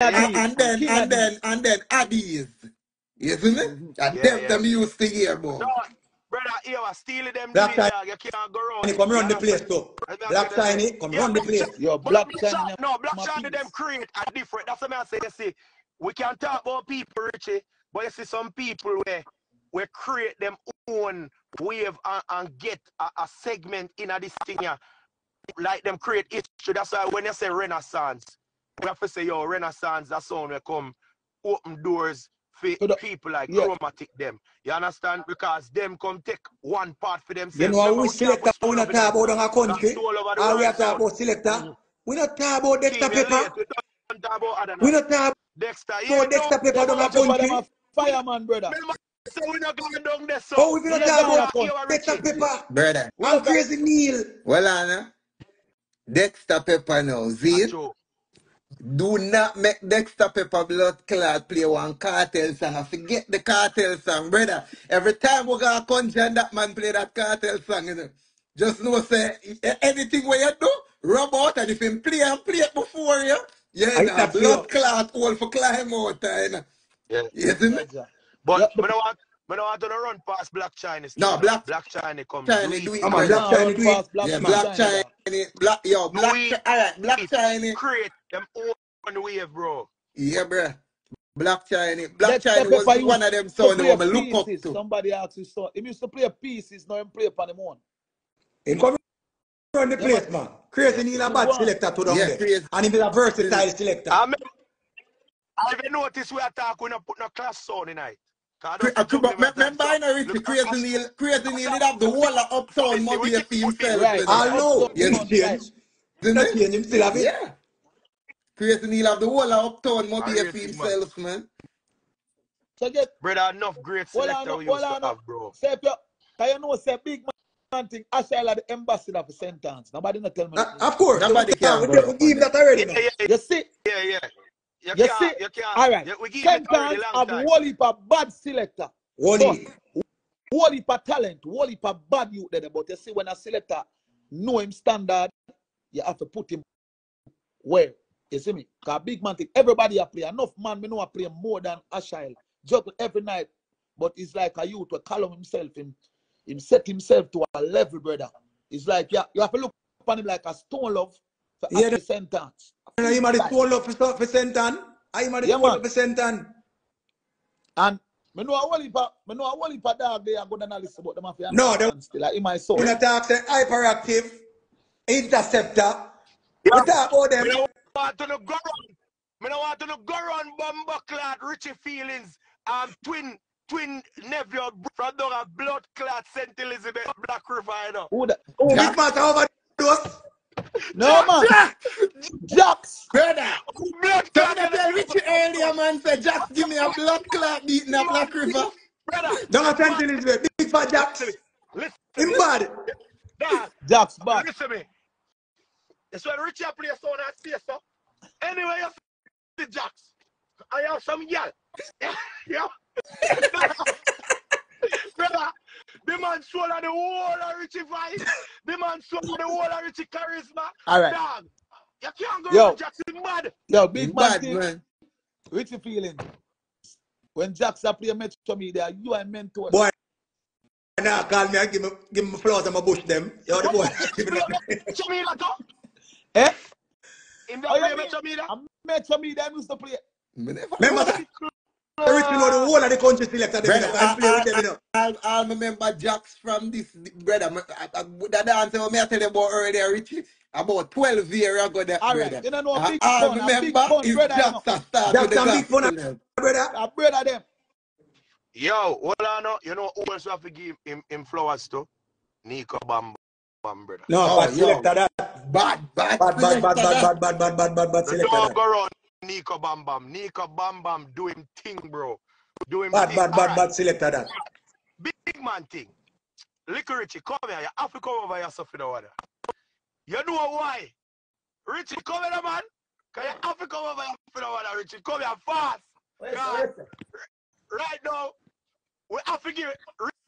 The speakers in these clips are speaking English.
and, and and then and Addies. then and then Addies. You see me? Mhm. And Yeah, them yeah. them used to hear about. No, brother, you are stealing them Black deal, Shiny dog. You can't go around it. come You run the understand? place too. Let me Black tell you this. Shiny come Yeah, run the Black place. Shiny. Yo, But Black Black Shiny Shiny, no, Black my Shiny them piece. create a different. That's what I say. You see, we can talk about people, Richie, but you see some people where we create them own wave and, and get a, a segment in a this thing here. Like them create history. That's why when you say Renaissance, we have to say, yo, Renaissance, that's how we come open doors for To the, people like yeah. chromatic them. You understand? Because them come take one part for You themselves. know Remember, we we can't selector put we not talk about on a country. soul over the All we world are talking about selector. We not talk about Dexter Team. Pepper. We don't talk about We not talk Dexter, yeah, about no. Dexter Pepper Them down a Dexter Pepper them country. fireman, brother. So we not going down there, so. Oh, we We not Yeah, a about here, country. here, Dexter Richie. Pepper Brother. We and. Crazy Neil. Well Anna, Dexter Pepper now. See? Acho. Do not make Dexter Pepper Blood Clot play one cartel song. I forget the cartel song, brother. Every time we go to country and that man play that cartel song, you know. Just know say a- anything where you do, rub out and if him play and play it before you, yeah, I nah, that for blood you. clot all for climb out, uh, you know. Yeah. You see me? Yeah, But Yeah, me the, no want, me no want to run past Black Chinese No, too. Black Black Chinese come do China do it, I'm a brother. Black nah Shiny run do it. past Black Yeah, Black Black China. China, Black, yo, Do Black, it, Chi- alright, Black it, China, create them own wave, bro. yeah, bro. Black Chiney, Black Dexter China was one of them to sound play who I look up pieces. to. Somebody asked his son. He used to play pieces, now he play upon him own. He come run the Yeah, place, man. Crazy Neil a He bad selector to down Yeah, there. crazy. And he is a versatile selector. I mean, I even notice we attack we not put no class sound tonight. Cause I Cra- just uh, fi jump but them me- at time. Remember, I know Richie, look Crazy. Neil, Crazy Neil, he'd have the whole of Uptown Obviously, we Mobile can for put it himself, Right. I know. Uptown You Him Country, change. see Not change, him still have it. Yeah. Crazy Neil have the whole of Uptown A Mobile for rating man. himself, man. So get Brother, enough great hold on, selector we used to have, bro. Say if you, can you know say big man thing, Ashile the ambassador for sentence. Nobody not tell me Uh, of course, we, Nobody can, can we, go we up give that. that already Yeah, now. yeah, You see, yeah, yeah. You you can't, see. you can't. All right. Yeah, we give it already Sentence long have time. whole heap of bad selector, One but heap. whole heap of talent, whole heap of bad youth there. But you see, when a selector know him standard, you have to put him where. You see me? Cause big man thing, everybody a play. Enough man, me know a play more than Ashile. Juggle every night. But it's like a youth to call himself, him, him set himself to a level, brother. It's like yeah, you have to look upon him like a stone love for Yeah, after sentence. the, him a the Like, stone love for, for Sentan. I am yeah, stone love for Sentan. And me know a whole heap of, me know a whole heap of dog there go down and listen about them if No, the understand still. Like in my soul. we not talk say hyperactive, interceptor. Yeah. We talk about Me them. Don't want to no go run. Me don't want to no go run bumbo clad Richie feelings. Um, twin, twin nephew from down a blood clot St. Elizabeth Black River, you know. Who that? Who? Big Jack, matter overdose. No man. Jack, Jacks. brother. Blood So clot when I in the tell river. Richie earlier, man, say, just give me a blood clot beating a Black River. Brother, Down at St. Elizabeth. Big fat listen jacks. to me. Listen, Him bad. Jacks bad. listen to me. It's when Richie play so that space, so. Anyway, you see the jacks. I have some girl. yeah. Brother, the man swallow the whole of Richie vibe. The man swallow the whole of Richie charisma. All right. Dog, you can't go Yo, around Jackson mad. yo, Him big man man. Richie feeling. When Jacks a play Metro Media, you are mentor. Boy, now call me and give me, give me flowers and my bush them. Yo, the boy. give me that. Metro Media, too. Eh? Him Oh, that you play mean? Metro Media. I Metro Media I used to play. Me never Remember, know. sir, Richie the whole of the country selector them, you Brother, know, and play I, with them, I, know. I, I, I remember Jacks from this, brother. me- I, I, the dancer what me I tell you about earlier, Richie, about 12 years ago, that All right. brother. You don't know a I, big I fun, a big remember fun is brother, you Jacks know. that start with Jacks the and big fun, gospel. them. brother. A brother them. Yo, hold on, no. you know who else have to give him, him flowers to? Nico Bam Bam, brother. No, Oh, bad yo, selector that. bad, bad Bad, bad, selector bad, bad, bad, bad, bad, bad, bad selector dog that. go around Nico Bam Bam. Nico Bam Bam do him thing, bro. Do him Bad, thing. bad, bad, right. bad selector that. Big man thing. Little Richie, come here. You have to come over here, Sophie, the water. You know why? Richie, come here, man. Cause you have to come over here, Sophie, the water, Richie. Come here fast. Cause right now, we have to give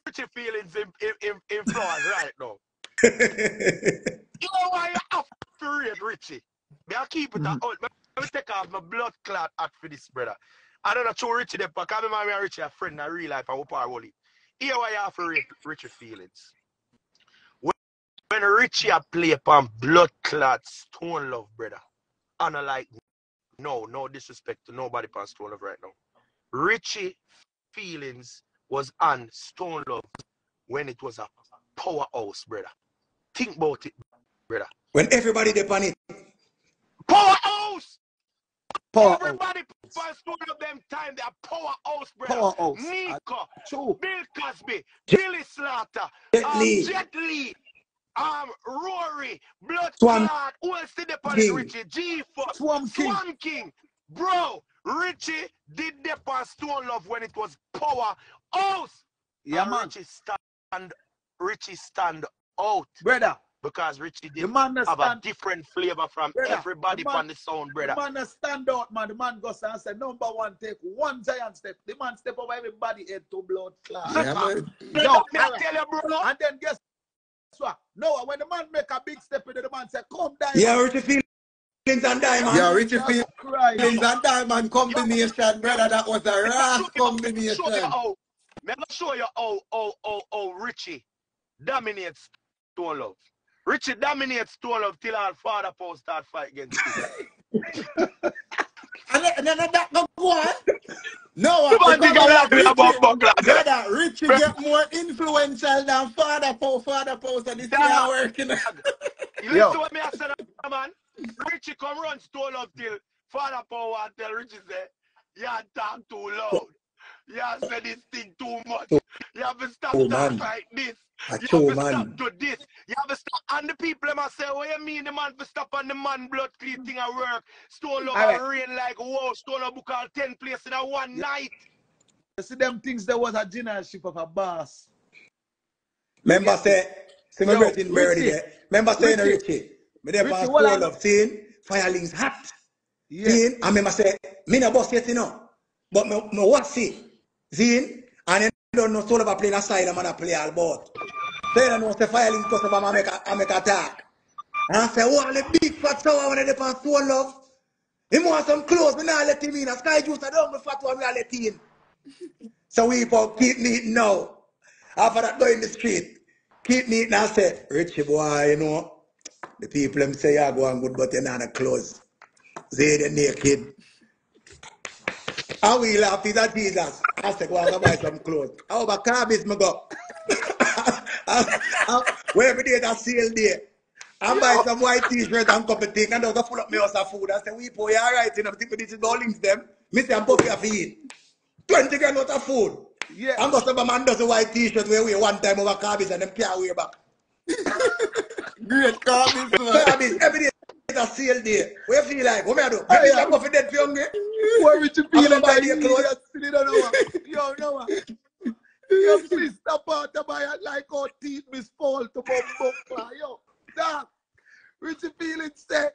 Richie feelings in, in, in, in flowers right now. You know why you have to rate Richie? May I keep it at mm. all? me take off my blood clot hat for this, brother. I don't know true Richie there, but me and Richie a friend in real life, I hope I will Here why you have for Richie feelings. When, when Richie a play upon blood clot stone love, brother. And I like no, no disrespect to nobody upon stone love right now. Richie feelings was on stone love when it was a powerhouse, brother. Think about it, brother. When everybody depend it. Powerhouse! Power out. Everybody first stone of them time, they are powerhouse, brother. Powerhouse. Nika, True. Bill Cosby, Jet- Billy Slaughter, Jet um, Li. Jet Li, um, Rory, Blood Swamp Clot, who else did they on King. Richie? G Fuck, Swamp King. Swamp King. Bro, Richie did the on Stone Love when it was power house. Yeah, and man. Richie stand, Richie stand out Brother. because Richie did man that have a different flavor from Brother, everybody man- on the sound, brother. the man stand out, man. The man goes and say, number one, take one giant step. The man step over everybody head to blood clot. Yeah, man. Yo, Yo, me I tell you, bro. And then guess what? No, when the man make a big step in, the man say, come down. Yeah, Richie feelings and diamond. Yeah, Richie Jesus Feelings and Diamond combination, brother. That was a Me rash gonna show you- combination. Show you how, me show you how, how, how, how Richie dominates Stone Love. Richie dominates Stone Love till our father post start fight against him. And then, and then that go go on. No, The man because think I like me Richie- about buckler. Brother, Richie get more influential than Father Post. Father Post, and this Dog. not working. You Yo. listen to what me I said, man? Richie come run Stone Love till father power and tell Richie say, you talk too loud. You say this thing too much. You have oh, to stop Oh, talk like this. A You have to man. stop to this. You have to stop. And the people them a say, what you mean the man for stop on the man blood clean thing at work? Stone Love Alright. a rain like wow. Stone Love book all 10 places in a one night. You see them things there was a generalship of a boss. Remember say, see my Yo, brother in Birdie Richie. there. Remember saying Richie. Richie. Me there Richie, for what I school know- of seeing firelings hot. Yeah. Seeing, and remember say, me no boss yet, you know. But me, me what see? Seeing, and then don't know soul of a playing asylum and a play all boat. So you don't know say firelings customer I make a, I make attack. And I say, oh, the big fat sour when they pass soul love. Him want some clothes, me not let him in. A sky juice, I don't me fat one, me not let him in. So we for keep neat now. After that, go in the street. Keep neat and I say, Richie boy, you know, the people them say you go on good, but you're not a clothes. They naked. And we laugh, is that Jesus. I said, go and go buy some clothes. How about carbis me go? I- I- Where every day that sale day. I buy some white t-shirt and couple things and just full up my house of food. I say, we boy, you alright, you know, think this is all links them. Me say, I'm buffy of eat. 20 grand worth of food. Yeah. I'm just a man does a white t-shirt where we one time over carbis and them can't wear back. Great comments, man. Carbis, every day a sale day. What you feel like? What me I do? Hey, Me yeah. yeah. go for dead for hungry. Where Richie I'm feeling gonna buy like the you clothes. idiot, you don't know what? Yo, no what? Your sister part of my like how teeth miss fall to bumbo Yo, dog. Richie feeling say,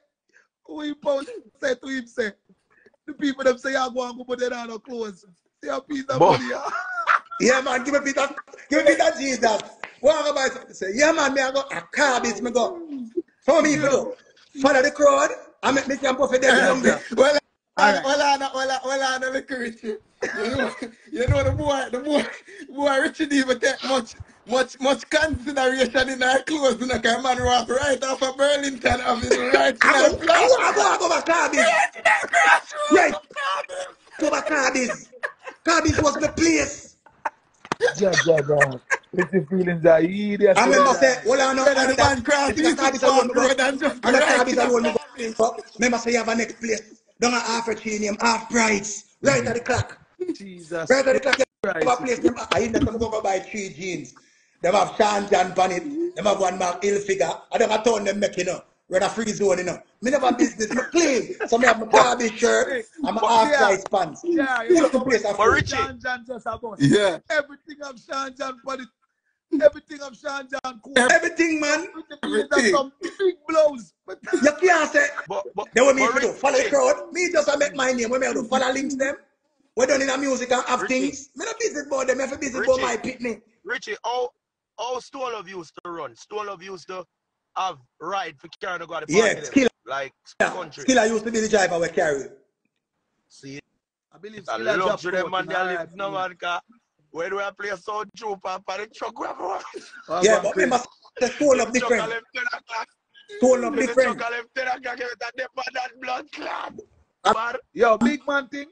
we post say to him say, the people them say I go and go but they don't have no clothes. See a piece of Bo- money. ah. Yeah, man, give me a bit of, give me a bit of Jesus. What I go buy something? Say, yeah, man, me I go, a carbis me go. Some people do. Follow the crowd. I make me buffet dead for hungry. well, Alright. well, well, well, well, well, look at. You know, you know the boy, the boy, boy Richie didn't even take much, much, much consideration in our clothes. You know, 'cause man walk right off of Burlington Avenue, right I to go, I go, I go, I back. Right to the grassroots Right. of Cardiff. Go back carbis. Carbis was the place. Ja, ja, ja. Richie feelings are idiot. I remember say, well, I know, Brother, I the man that. cross It's the East carbis Park alone me go. Road and just go And the right carbis to alone me the go. Cardiff. But remember say you have a next place. Down at Half Way Tree name, half price. Right at the clock. Jesus Right at the clock. Christ. Have place them. I hear them go buy three jeans. Them have Sean John on it. Them have one Mark Hill figure. I don't have turn them make you know. We're in a free zone, you know. Me never business, me clean. So me have my garbage shirt and my But half yeah. price pants. Yeah, you Look know, the place of But food. Richie, Sean John just a. Yeah. Everything of Sean John for the everything of Sean John cool. Everything, man. With Everything. some big blows. But You can't say. but, but, They want me to do. Follow the crowd. Me just a make my name. When me I do? Follow links them. We done in a music and have Richie. things. Me not busy about them. Me have to busy Richie. about my pitney. Richie, how, how Stone Love used to run? Stone of used to have ride for carrying to go to the Yeah, party. skill like Yeah, country. Skilla used to be the driver we carry. See, I believe it's a Skilla drop luxury them out man in they a live no field. man car. When we play Sound Trooper for the truck, we have one. Yeah, but Chris. remember, the soul of The truck a different. left 10. Soul of different. a left 10 o'clock. Every time they put that blood clot. Ah. Man, Yo, big man thing.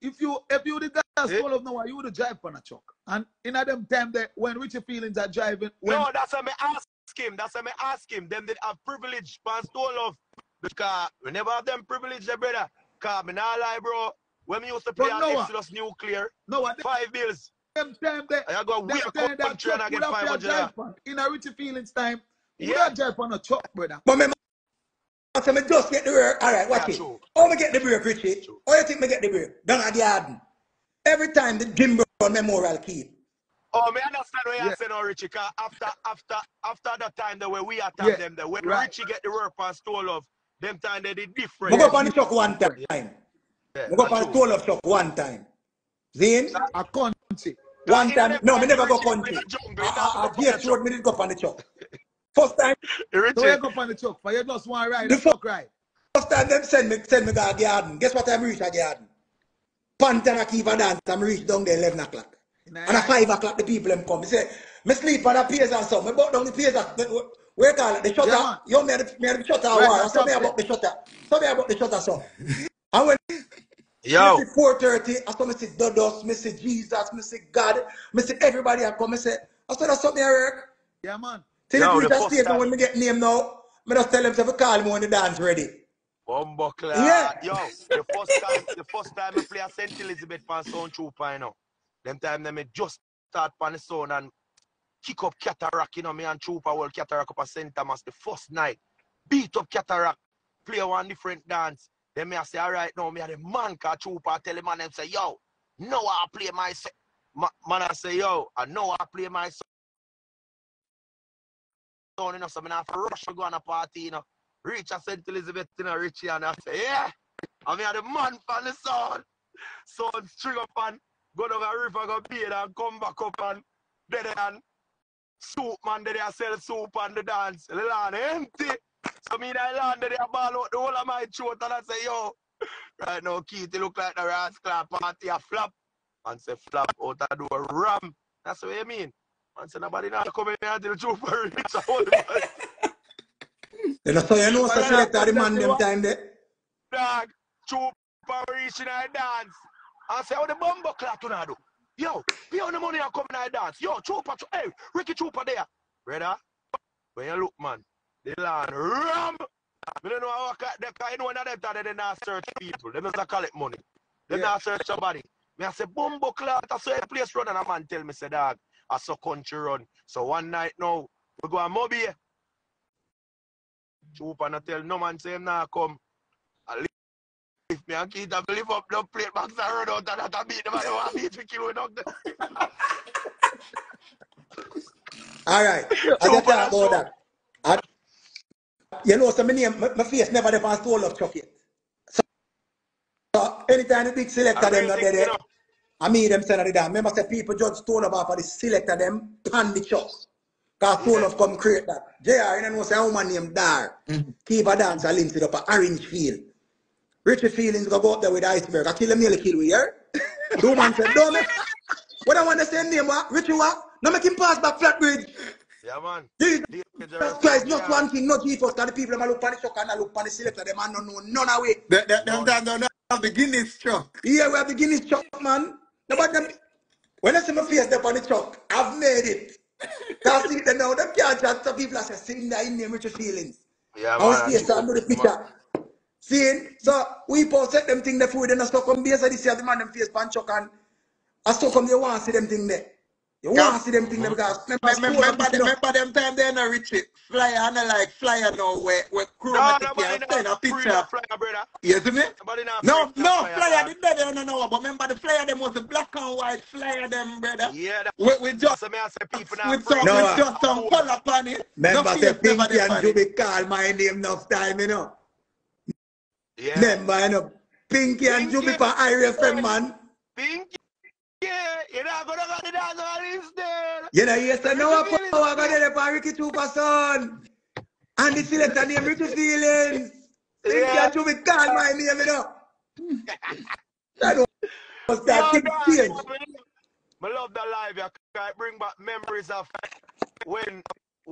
If you if you the guy Yeah. full of now, you would drive for a truck. And in a them time that when Richie feelings are driving, when No, that's what I ask him. That's what I ask him. Them did have privilege, past all of. Because we never have them privilege, there, brother. Because me not lie, bro. When we used to play But on Noah- Exodus Nuclear, no at five bills. them time that I go them we a time that country and truck I would get have to 500 drive. In a Richie feelings time, you would Yeah. have drive on a truck, brother. But remember, I say me just get the break. All right, watch Yeah, it. true. How me get the break, Richie? True. How you think me get the break? Down at the garden. Every time the Jim Brown Memorial keep. Oh, me understand what you're saying, now, Richie. Cause after after after that time the way we attack Yeah, them, the when right. Richie get the work and stole off, them time they did different. Me go up on the truck one time. Yeah, Me go up that's on the true. toll of truck one time. Zine? A country. One in time. No, me never go country. Ah, the jungle, I, you I, I, go up yes, the road, me did go on the truck. First time, Richie, So you go on the truck for you just one ride, The a truck ride. first time them send me, send me to the garden. Guess what time I reach a garden? Pantana keep a dance. I'm reach down there 11 o'clock. In a And at 5 o'clock, the people them come. They say, me sleep on the piers and so. Me bought down the piers. and- the- Where call it? The shutter. Yeah, man. you me the, me the shutter Right, war. that's So me about the shutter. So me about the shutter so. And when yo, me see 4.30, I saw me see Dodos, me see Jesus, me see God, me see everybody I come. Me say, I saw that's something I work. Yeah, man. Till Yo, it reach the a first stage time- when me get name now, me just tell them to call me when the dance ready. Bumbo Yeah. Yo, the first time, the first time I play a St. Elizabeth fan sound trooper, you know. Them time them just start pan the sound and kick up cataract, you know, me and trooper will cataract up a St. Thomas the first night. Beat up cataract, play one different dance. Then me I say, all right, now me a the man called trooper I tell the man them say, yo, no I play my so-" Ma- man I say, yo, I know I play my sound, you know, so not have to rush to go on a party, you know. Reach a St. Elizabeth, you know, Richie, and I say, yeah, I'm here the man from the sound. Sound string up and go down the river, go bathe and come back up and dead and soup man, they sell soup and the dance. The land empty. So me that land they ball out the whole of my throat and I say, yo, right now Keith, look like the rascal party a flap. And say flap out the door, ram. That's what you mean. Man say nobody not come in here until the trooper reach a whole You know, so you know, so But select yeah, the man them time there. dog, trooper reaching I dance. I say, how the bumbo to now do? Yo, pay on the money and come in I dance. Yo, trooper, tro- hey, Ricky Trooper there. Brother, when you look, man, the land ram. Me don't know how I they can know one of them that they not search people. Them just collect money. They Yeah. not search somebody. Me I say, bumbo clock, I saw a place run and a man tell me, say, dog, I saw country run. So one night now, we go and Moby. Trooper not tell no man say him nah come. I If me and have to lift up the plate box and run out and that a beat them and they want me kill with. All right. I True, just but talk that's about that. I, you know, so my name, my, my face never on stole of yet. So, so anytime the big selector them not there, I mean them send it down. Remember say people judge stole of for the selector them pan the chuck. Cause stole Yeah. of come create that. JR, you know, say a woman named Dar. Mm-hmm. Keep a dance and link it up a orange field. Richie Feelings go go up there with iceberg. I kill him nearly kill we here. The woman said, don't make what I want to say name what? Richie what? No make him pass back flat bridge. yeah man. Jesus Dangerous. Christ, not one thing, not Jesus, because the people them a look on the truck and look on the selector, them and no know none of it. That, that, them don't have the Guinness truck. Here we have the Guinness truck, man. Nobody them, when I see my face there on the truck, I've made it. Cause see them now, them can't chat to people that say, sing that in name with your feelings. Yeah, I was man. here, so I do the picture. See, so we post them thing the food, then I stuck on base of this year, the man them face truck and I stuck on, you want to see them thing there. You want to see them thing there because remember, Remember, school remember, of this, you know. remember them time they no rich it. Flyer, and I like flyer now where, where No, chromatic nobody can send a picture. no flyer, brother. You see me? No, no, flyer, flyer dog. the better, no, no, but remember the flyer them was the black and white flyer them, brother. Yeah, that, We, we just, so me I say people not with free. some, No, with uh, just some color on it. Remember, no say face never Pinky and on. Juby call my name enough time, you know. Yeah. Remember, you know, Pinky and Pinky. Juby for Irie FM, man. Pinky. You know, yes, I know Ricky what power I got there for Ricky Trooper, son. And the selector name Richie Feelings. Him Yeah. do me call my name, you know. I don't start keep dog, change. I love that live. It bring back memories of when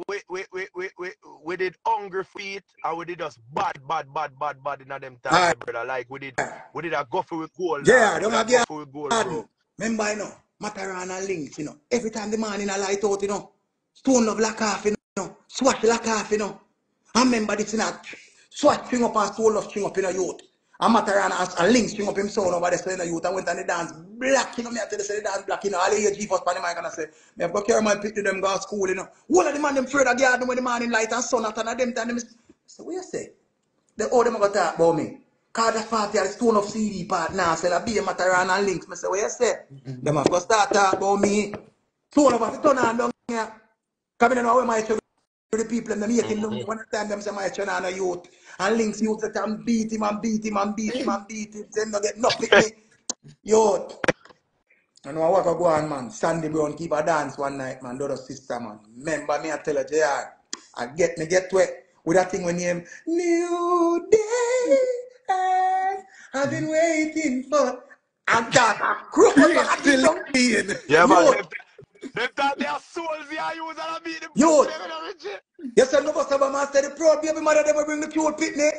we we we we we, we did hungry feet and we did us bad bad bad bad bad in them times, Alright. brother. Like we did we did a go for with gold. Yeah, don't we have did a your go for with gold, bro. Remember, you know, Matarana links, you know. Every time the man in a light out, you know. Stone love lock off, you know. Swatch lock off, you know. I remember this, you know. Swatch string up and stone love string up in a youth. And Matarana has a link string up him son over there, so in a youth. and went on the dance black, you know. Me I tell you, say the dance black, you know. All the age G-Force pan the mic and I say, me have go carry my pick to them go to school, you know. One of the man them afraid of garden when the man in light and sun and them time, them, so what you say? The all them gonna talk about me. Cause the party are the stone of CD part now, sell a beer Mataran and links. Me say, what you say? Them have to start talk about me. Stone of us turn on down here. Come in know where my to the people and them hate him. Mm-hmm. One time them say my turn on a youth. And links youth that can beat him and beat him and beat him and beat him. Them not get nothing. Youth. I know what go on, man. Sandy Brown keep a dance one night, man. The other sister, man. Remember me, I tell her, JR. I get me get to it with that thing when name New Day. I've been mm. waiting for. And that I crook up Great and I still did Yeah, man. Youth. Them, them time they are souls they are using and beat the Youth. them, you. Yes, I know for some man say the proud baby mother them will bring the cute pitney.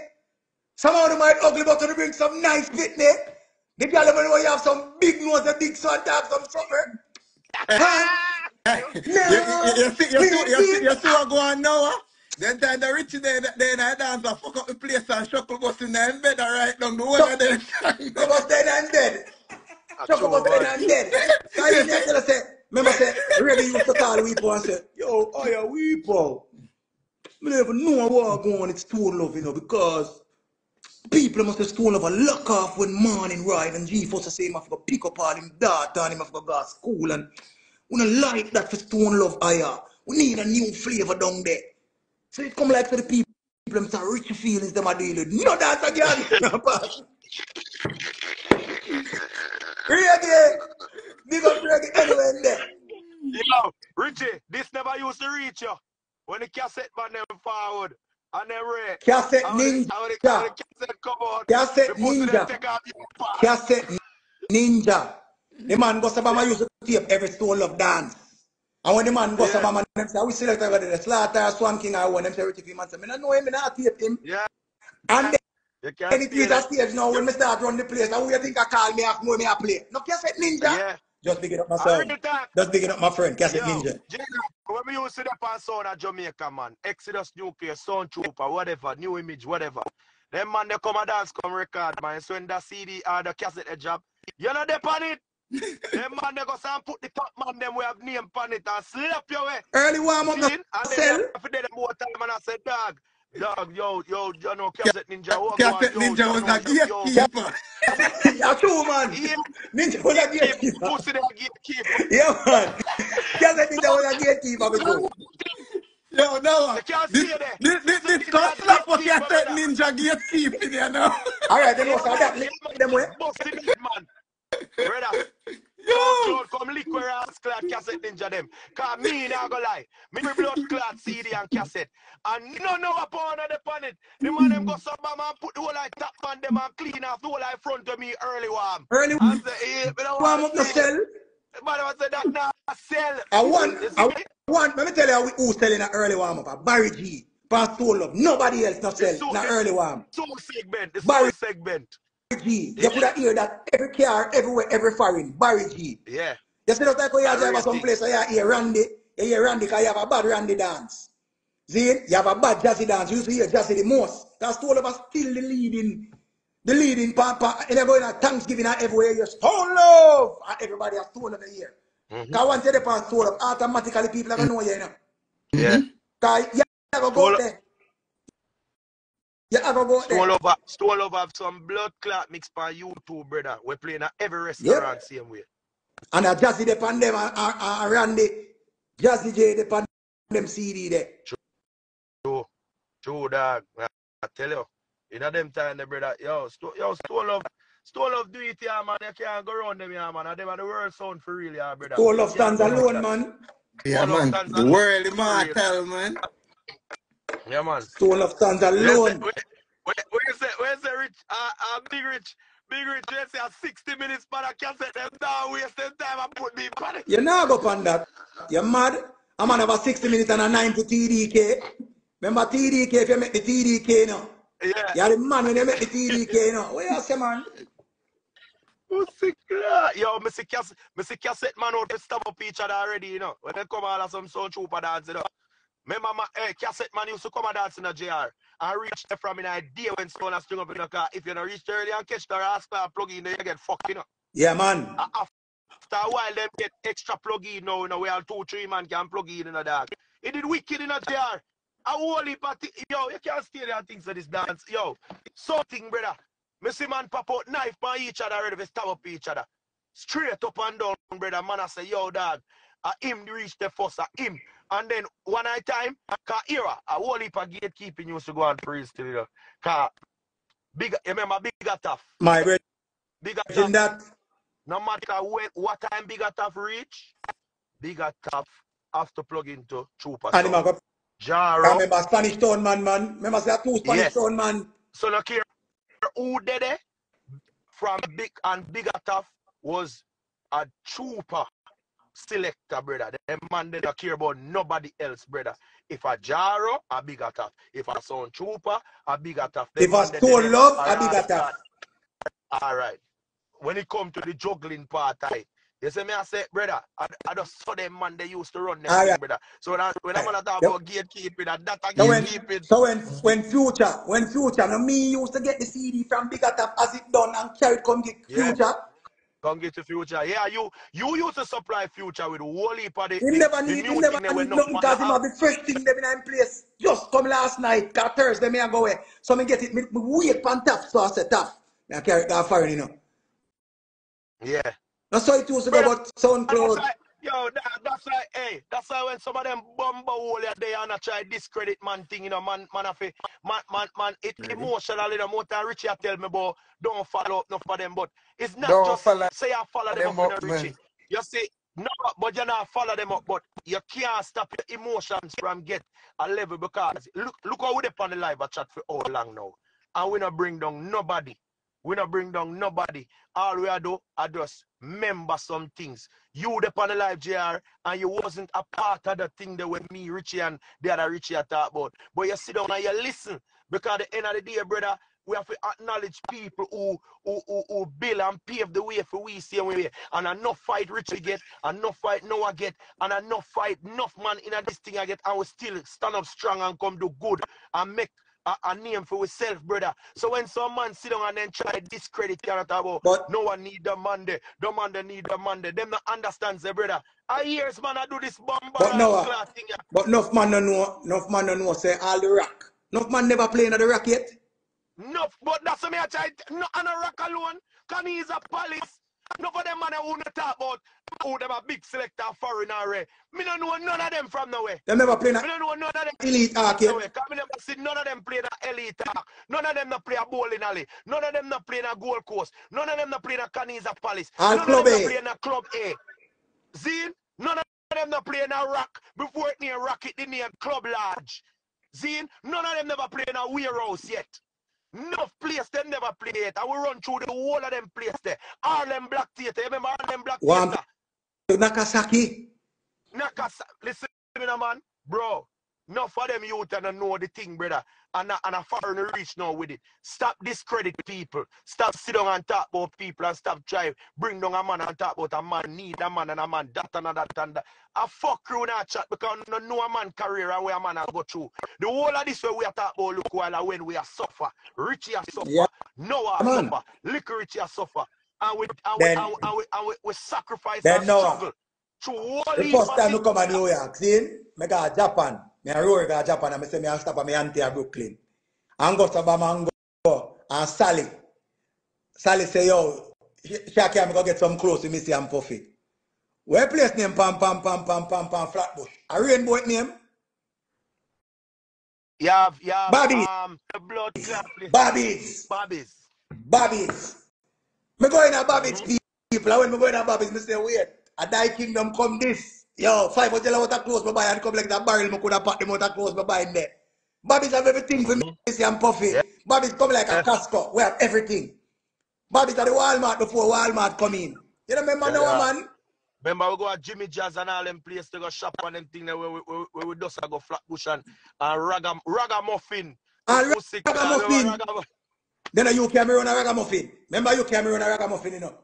Some of them might ugly, but they bring some nice pitney. The girl them know you have some big nose, a big son, to have some something. Huh? Hey, you, No, you, you see, you see, you see, baby. you see what going now? huh? Then time the rich day, then I dance and fuck up the place and shuckle bus in there in bed and right down the whole So, of them. Go bus dead and dead. Chuck true, dead and dead. So you say, tell us, say, remember say, Reggae used to call Wee Pow and say, yo, oh yeah, Wee Pow. I don't even know what going on, it's stone love, you know, because people must have stone love a lock off when morning ride and G-Force say him have to pick up all him daughter and him have to go to school and we don't like that for stone love higher. We need a new flavor down there. So it come like to the people, them say rich feelings them are dealing. No that again. reggae. Big up reggae anywhere in there. Yo, Richie, this never used to reach you. When the cassette man them forward and them red. Cassette And when the, when the, when ninja. the cassette come out, Cassette the pussy them ninja. take off your part. Cassette ninja. The man goes to Bama used to tape every stone love dance. And when the man to Yeah, Bama, them say, we select over there, Slaughter, Swamp King, I want them say, Richie man say, me not know him, me not tape him. yeah. And You then can't it is a stage now when me start run the place. And who you think I call me, I know me I play. No Cassette ninja. Yeah. Just big it up myself. Uh, Just big it up my friend, Cassette Yo, ninja. Jada, when we used to the on sound of Jamaica, man, Exodus Nuclear, Sound Trooper, whatever, New Image, whatever. Them man, they come and dance, come record, man. So when the CD or the cassette a job, you know they pan it. Them man, they go and put the top man, them we have name pan it and slap your way. Eh? Early warm up, See? no And then that, more time, and I said, dog, dog, yo, yo, you know, cassette ninja, what Cassette go on, yo, Ninja you was know, a yo, yo. gatekeeper. Yeah, true, man. Ninja was a gatekeeper, pussy, that gatekeeper. Yeah, man. Cassette ninja was a gatekeeper before. Yo, no. You can't This, stay there. this, this, So this this can't is slap for gatekeeper, Cassette brother. Ninja gatekeeping you know. All right, then Yeah, what's man, that? yeah, Lick man, them way. Keep busting it, man. Brother, Yo. Come where ass clad cassette ninja them. Cause me not gonna lie. Me be blood clad CD and cassette. And a pound of the pan it. The man them go sub man put the whole like top man them and clean off the whole like front of me early warm. Early And say, hey, warm want up the cell. Man, I say that now sell. I want, You see I want, let me tell you who's selling an early warm up. Barry G. Past Stone Love. Nobody else not sell soul, in early warm. soul segment. The Barry segment. G. Yeah. You could have hear that every car, everywhere, every foreign. Barry G. Yeah. You see that like you A drive real some place where you hear Randy, you hear Randy because you have a bad Randy dance. See, you have a bad jazzy dance. You used to hear jazzy the most. That's all of us still the leading, the leading part and they're going at Thanksgiving and everywhere. You stone love. And everybody has stone love here. Mhm. Because once you depart stone love, automatically people are going to know you, you know. Yeah. Because you have to go there. You have to go out Stone there. Love, have- Stone Love have some blood clot mixed by you YouTube, brother. We're playing at every Yep. restaurant same way. And a jazzy depend them and, and, and Randy, Jazzy J depend them CD there. True, true, dog. I I tell you, in a them time, the brother, yo, Sto- yo, Stone Love, Stone Love do it, yeah, man. You can't go around them, yeah, man. And them are the world sound for real, yeah, brother. Stone You love stands alone, man. Yeah, man. The world for real. immortal, man. Yeah, man. Stone of the, alone. where, where, where's the, where's the rich, uh, uh, big rich, big rich, let's say 60 minutes, but I can't set them down, waste them time and put me in panic. You know go on that. You're mad? A man have a 60 minutes and a 90 TDK. Remember TDK if you make the TDK now. Yeah. You're the man when you make the TDK now. What you say, man? Yo, me see, cass- me see cassette man out to stab up each other already, you know. When they come out of some sound trooper dance, you know. Remember, my, hey, eh, cassette man used to come and dance in a JR. I reach there from an idea when stone and string up in the car. If you don't reach early and catch the rascal plug in, then you get fucked, you know. Yeah, man. After a while, them get extra plug in now, you know, where two, three man can plug in in a dog. It did wicked in a JR. A whole heap of Yo, you can't stay there and think of this dance. Yo, something, brother. Me see man pop out knife by each other ready to stab up each other. Straight up and down, brother. Man, I say, yo, dog. I him reach the first, I him. And then one night time, cause era, a whole heap of gatekeeping used to go on freeze still, you. Cause big, you remember bigger tough. My brother, Bigger in tough. that. No matter when, what time bigger tough reach, bigger tough have to plug into trooper. And a I Jaro. remember Spanish Town man, man. Remember say two Spanish Yes. Town man. So no care who did it from big and bigger tough was a trooper selector, brother. The man did not care about nobody else, brother. If a Jaro, a bigger tough. If a sound trooper, a bigger tough. Them If a they Stone Love, a a bigger rascal. tough. All right. When it come to the juggling part, I, you see me, I say, brother, I, I just saw them man they used to run them right. brother. So when, I, when I'm gonna talk Yep. about gatekeeping, and that So when, gatekeeping, so when, when future, when future, now me used to get the CD from Bigger Tap as it done and carry it come get Yeah. Come get to future. Yeah, you you used to supply future with whole heap of the, He never need, he never that need nothing because have. have the fresh thing them in him place. Just come last night, cause Thursday me I go away. So me get it, me, me wait pan tap, so I tap. Me I carry it down foreign, you know. Yeah. That's how it used to go about and that's SoundCloud. Yo, that, that's why, hey, that's why when some of them bumble hole there and I try discredit man thing, you know, man, man, a- man, man, man, it emotional, you know, more than Richie I tell me about don't follow up enough for them, but it's not Don't just follow say I follow them them up, you up, know. Richie. You see, no, but you not follow them up, but you can't stop your emotions from get a level because look, look how we dey on the live chat for how long now, and we not bring down nobody. We not bring down nobody. All we are do are just remember some things. You the the live JR and you wasn't a part of the thing that when me, Richie, and the other Richie are talk about. But you sit down and you listen. Because at the end of the day, brother, we have to acknowledge people who who, who, who build and pave the way for we same way. And enough fight Richie get, enough fight Noah get, and enough fight enough man in this thing I get, and we still stand up strong and come do good and make a, a name for ourselves, brother. So when some man sit down and then try to discredit talk about But no one need the man there, the man they need the man there. Them not understand, say, brother. I hear hears man I do this bomb but no, uh, thing. yeah. but enough man no know, enough man no know say all the rock. Enough man never playing at the rock yet. No, but that's what me I try. No, and a rock alone. Can he's a palace. No for them man I wanna talk about who them a big selector foreign array. Me don't know none of them from nowhere. Them never playing Me don't know none of them elite arc yet. nowhere. Cause me never see none of them play the elite talk. None of them not play a bowling alley. None of them not play in a Gold Coast. None of them not play in a Caniza Palace. All None of club them not A. play in a Club A. Zine, none of them not play in a rock before it near Rocket the name Club Lodge. Zine, none of them never play in a warehouse yet. Enough place them never play it. I will run through the whole of them place there. Harlem Black Theater. You remember Harlem Black One Theater? to Nakasaki. Nakasa, listen to me, now, man. Bro, enough of them youth and know the thing, brother. And a, and a foreign reach now with it. Stop discredit people. Stop sit down and talk about people and stop try bring down a man and talk about a man need a man and a man that and a that and that. I fuck you a chat because no know a man career and where a man a go through. The whole of this way we are talk about look while when we are suffer. Richie a suffer. Yeah, Noah a suffer. Liquor Richie a suffer. And we and we Then, and we, and we, and we, we sacrifice then and Noah. struggle The first time things. come to New York, see, go to Japan. Me a roar go Japan and me say me a stop at me auntie at Brooklyn. And go to Bama and Sally. Sally say, yo, Shaki, I'm going to get some clothes with Missy and Puffy. Where place name? Pam, pam, pam, pam, pam, pam, Flatbush. A rainbow name? You have, you have Bobbies. um, the blood clot place. Bobbies. Bobbies. Bobbies. Me go in a Bobbies Mm-hmm. people. When me go in a Bobbies, me say, wait. A die kingdom come this. Yo, five hundred out of clothes me buy and come like that barrel me could have packed them out of clothes me buy in there. Bobby's have everything for Mhm. Missy and Puffy. Yeah. Bobby's come like a Costco. We have everything. Bobby's at the Walmart before Walmart come in. You remember Yeah, now, yeah. man? Remember we go at Jimmy Jazz and all them place to go shop and them thing there where we, where, where we just go Flatbush and, and ragam, ragamuffin. And The pussy clad, ragamuffin. ragamuffin? Then you came run a ragamuffin. Remember you came run a ragamuffin, you know?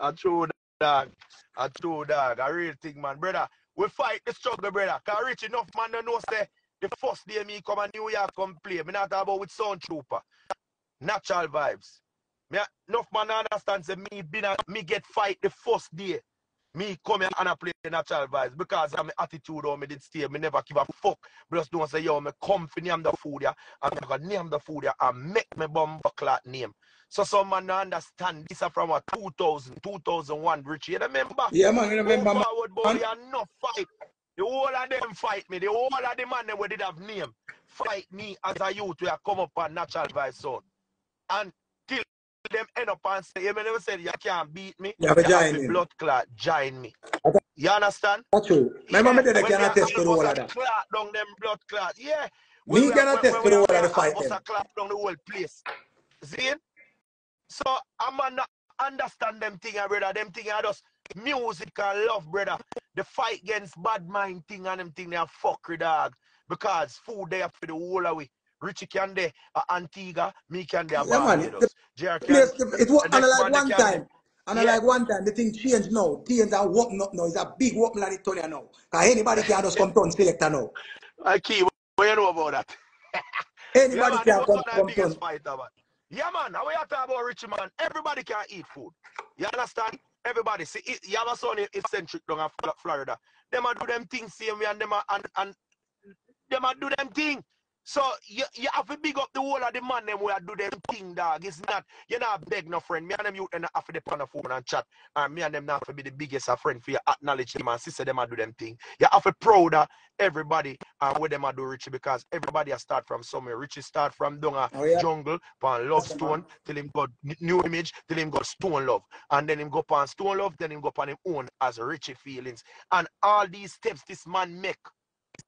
A true dog. A true dog. A real thing, man. Brother, we fight the struggle, brother. Cause rich enough man don't know say the first day me come and New York come play. Me not talk about with sound trooper. Natural vibes. Me enough man understand say me been a, me get fight the first day. Me come here and I play natural vibes because of my attitude how me did stay. Me never give a fuck. But just don't say, yo, me come for name the food ya. I'm gonna name the food ya and make me bomb clot name. So some man don't understand this are from a 2000, 2001, Richie. You remember? Yeah, man, you Go remember, man? forward, boy, you enough fight. The whole of them fight me. The whole of the man them we did have name. Fight me as a youth we are come up on natural vibe son. And them end up and say, you never said you can't beat me. You have a You giant name. blood clot, join me. Okay. You understand? That's true. Remember me did I when can we attest are to the bust whole a of that. clot down them blood clot. Yeah. Me we are- when to the we whole are- of the fight then. a down the whole place. See? So I'm not understand them thing, ah, brother. Them thing are just music and love, brother. The fight against bad mind thing and them thing they are fuckery dog. Because food there for the whole away. Richie can there a Antigua, me can a Yeah, man. Barbados. Can Place, the, it was, the and like one time, and Yeah. like one time, the thing changed now. Things are whooping up now. It's a big whooping like Itonia now. Because anybody can just come turn selector now. I keep what you know about that? Anybody Yeah, man, can come, one come turn. fighter, man. Yeah, man. How we are talking about Richie, man? Everybody can eat food. You understand? Everybody. See, it, you have a son in eccentric down in Florida. Them a do them things same way, and them a, and, and them a do them thing. So you, you have to big up the whole of the man them where do them thing, dog. It's not you not beg no friend. Me and them you and have to depend on the phone and chat. And me and them not to be the biggest of friend for you acknowledge them and sister them I do them thing. You have to proud of everybody and where them I do Richie because everybody a start from somewhere. Richie start from down a Oh, yeah. jungle, pan love stone, till him got new image, till him got stone love. And then him go pan stone love, then him go pan him own as Richie feelings. And all these steps this man make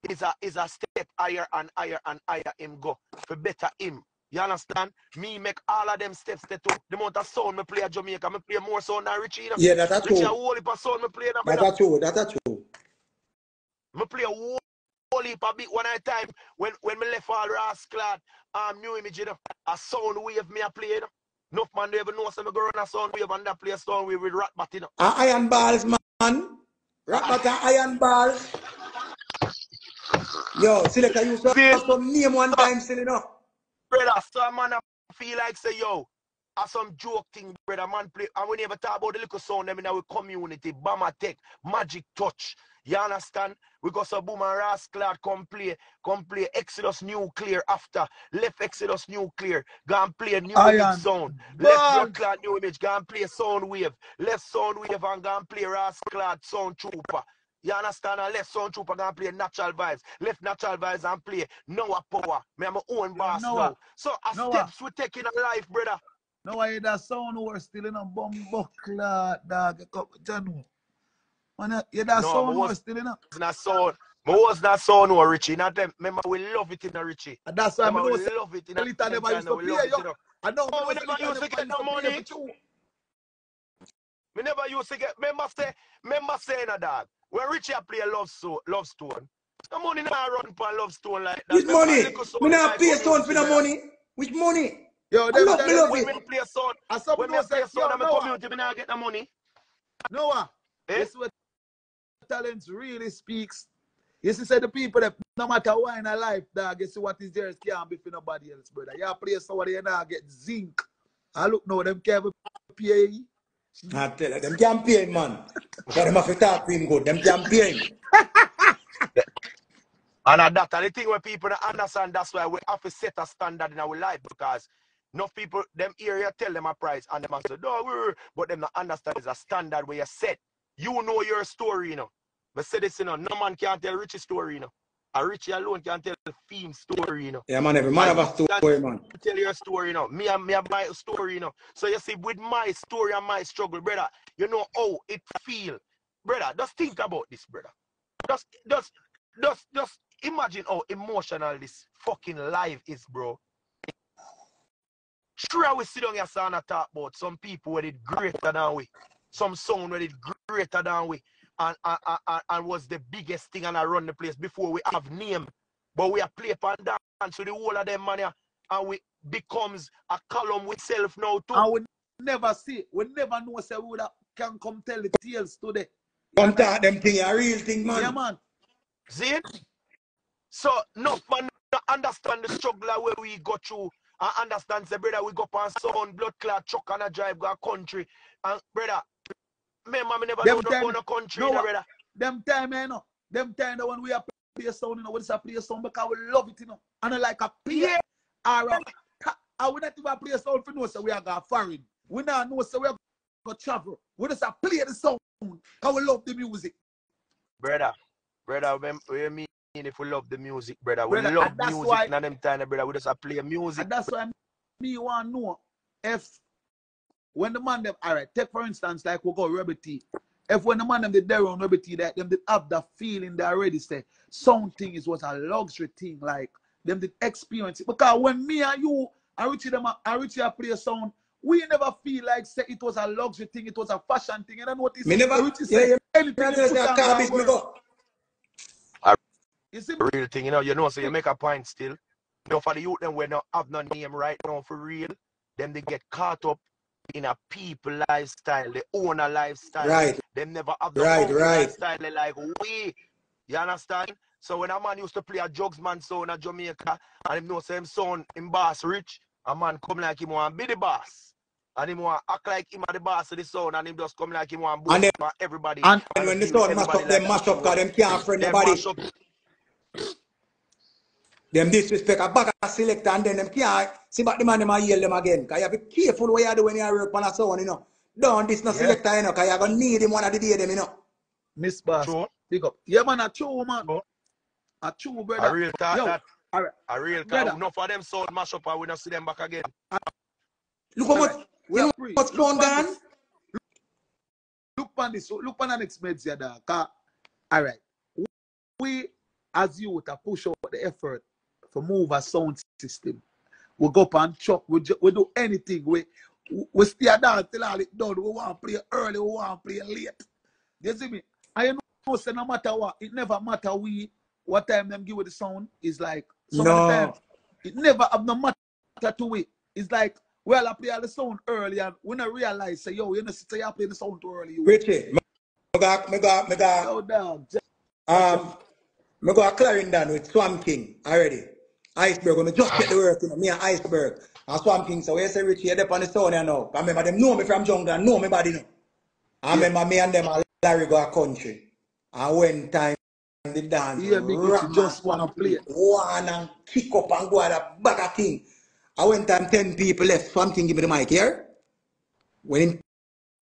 is a is a step higher and higher and higher him go for better him. You understand? Me make all of them steps that too. The amount of sound me play at Jamaica, me play more sound than Richie. You know? Yeah, that's Richie a true. whole heap of sound me play brother. That's true. That's true. Me play a whole heap of bit one at a time. When when me left all Rasclad, um new image, you know, a sound wave me a play, you know. Enough man don't even know so me go run a sound wave and that play a sound wave with rat bat, you know. Uh, iron balls, man. Rock back and iron balls. Yo, selector, you saw See? some name one time, still, you know. brother, some man feel like say yo, a some joke thing, brother. Man play and we never talk about the little sound them in our community, Bama Tech, Magic Touch. You understand? We got some boom and rascal come play, come play Exodus Nuclear after. Left Exodus Nuclear, go and play new image sound. Left blood new image, go and play sound wave. Left sound wave and go and play rascal sound trooper. You understand? And left sound trooper gonna play natural vibes. Left natural vibes and play Noah Power. Me have my own boss Noah. now. So a Noah. steps we take in a life, brother. No, I hear that sound war still in a bumbo clot, dog. Janu. Man, you that No, sound war what's- still in a. It's not sound. My was not sound no Richie. Not them. Remember we love it in a Richie. And that's why I Remember know we say love it in a Lita never used to play, yo. in know Oh, we never used to get no money. For you. We never used to get remember say remember saying a dog. When Richie a play a love so love stone. The money not run for love stone like that. Which Remember money? little sound Me in not my pay stone for the money. Which money? Yo, I them, love them, me, love When it. me play sound, And some when me know play say, sound yo, in my Noah, community, me not get the money. Noah, Eh? this where talent really speaks. You see, say the people that no matter what in a life, dog, you see what is theirs can't be for nobody else, brother. You play somebody you now get zinc. I look now, them can't pay. I tell you, them campaign, man. But them have to talk to him good. Them campaign. And at that, and the thing where people don't understand, that's why we have to set a standard in our life because enough people, them area tell them a price and them a say, no, we but them not understand is a standard where you set. You know your story, you know. But say this, you know, no man can tell Richie story, you know. A Richie alone can tell the theme story, you know. Yeah, man, every man have a story, man. tell your story, you know. Me and me have my story, you know. So you see, with my story and my struggle, brother, you know how it feel. Brother, just think about this, brother. Just just just just imagine how emotional this fucking life is, bro. Sure, we sit on down here and talk about some people where it greater than we, some sound where it greater than we, and, and, and, and was the biggest thing and I run the place before we have name. But we are play up and dance with the whole of them man here, and we becomes a column with self now too. And we never see, we never know say we would have- can come tell the tales today. Come talk them thing, a real thing, man. Yeah, man. See it? So no man no understand the struggle where we go through I understand say brother we go up on sound blood clot truck and a drive go a country and brother remember me never Them no time- go no country no, what- brother. Them time, you know. Them time that when we are play sound, you know, we just play sound because we love it, you know. And I like a play. Yeah. Or a, I would not even play sound for no say we are going foreign. We now know say we are going to travel. We just a play the sound because we love the music. Brother, brother, what mean if we love the music, brother? We Brother, love music why- and them time, brother. We just a play music. And that's why me want to know if when the man them, all right, take for instance, like we go Rebel T. If when the man them did there on Rebel T, that them did have the feeling they already say sound thing is was a luxury thing, like them did experience it. Because when me and you, I reach them, I reach you play a sound, we never feel like say it was a luxury thing, it was a fashion thing. And I notice Me never, Richie yeah, say yeah, anything me you never put say a on car that bitch, me word. go. You see real thing, you know, you know, so you make a point still. You know, for the youth them we not have no name right now for real, them they get caught up in a people lifestyle, they own a lifestyle. Right. Them never have the Right, right. lifestyle they like we. You understand? So when a man used to play a drugs man sound in Jamaica and him know say him son him boss rich, a man come like him want be the boss. And him want act like him are the boss of the sound and him just come like him want boss And then- everybody. and- And when the sound mash up, them like mash a up because them can't friend them nobody. Mash up Them disrespect a back a selector and then them can't see back the man them a yell them again. Cause you have to be careful what you do when you work on a sound, you know. Don't this no Yeah. selector, you know, cause you're gonna need him one of the day them, you know. Miss Bass. True. Big up. Yeah, man, a true man. True. A true a brother. real talk Yo, that all right. a real Brother. talk. Enough of them sound mash up and we don't see them back again. Look how much, Alright, we you are know free. what's going on on? Look on this. Look on the next meds here, dog. 'Cause- All right. We, as youth, are push out the effort for move a sound system. We go up and chuck. We, ju- we do anything. We we stay down till all it done. We want to play early. We want to play late. You see me? I know, say no matter what, it never matter we what time them give with the sound is like some No. time it never have no matter to it. It's like well I play all the sound early and we not realize say yo you know say you play the sound too early. You Richie, me go, me go, me go, yo dog. um, me go a Clarendon with Swamp King already. Iceberg, when me just get the work, you know, me an Iceberg. And Swamp King, so we say Richie, you're up on the sound here now. I remember them know me from jungle, and know me body now. I remember me and them and Larry go a country. And when time the dance, Yeah, me rock just wanna play. One and kick up and go at a bag of thing. I went time 10 people left, Swamp King give me the mic here. When him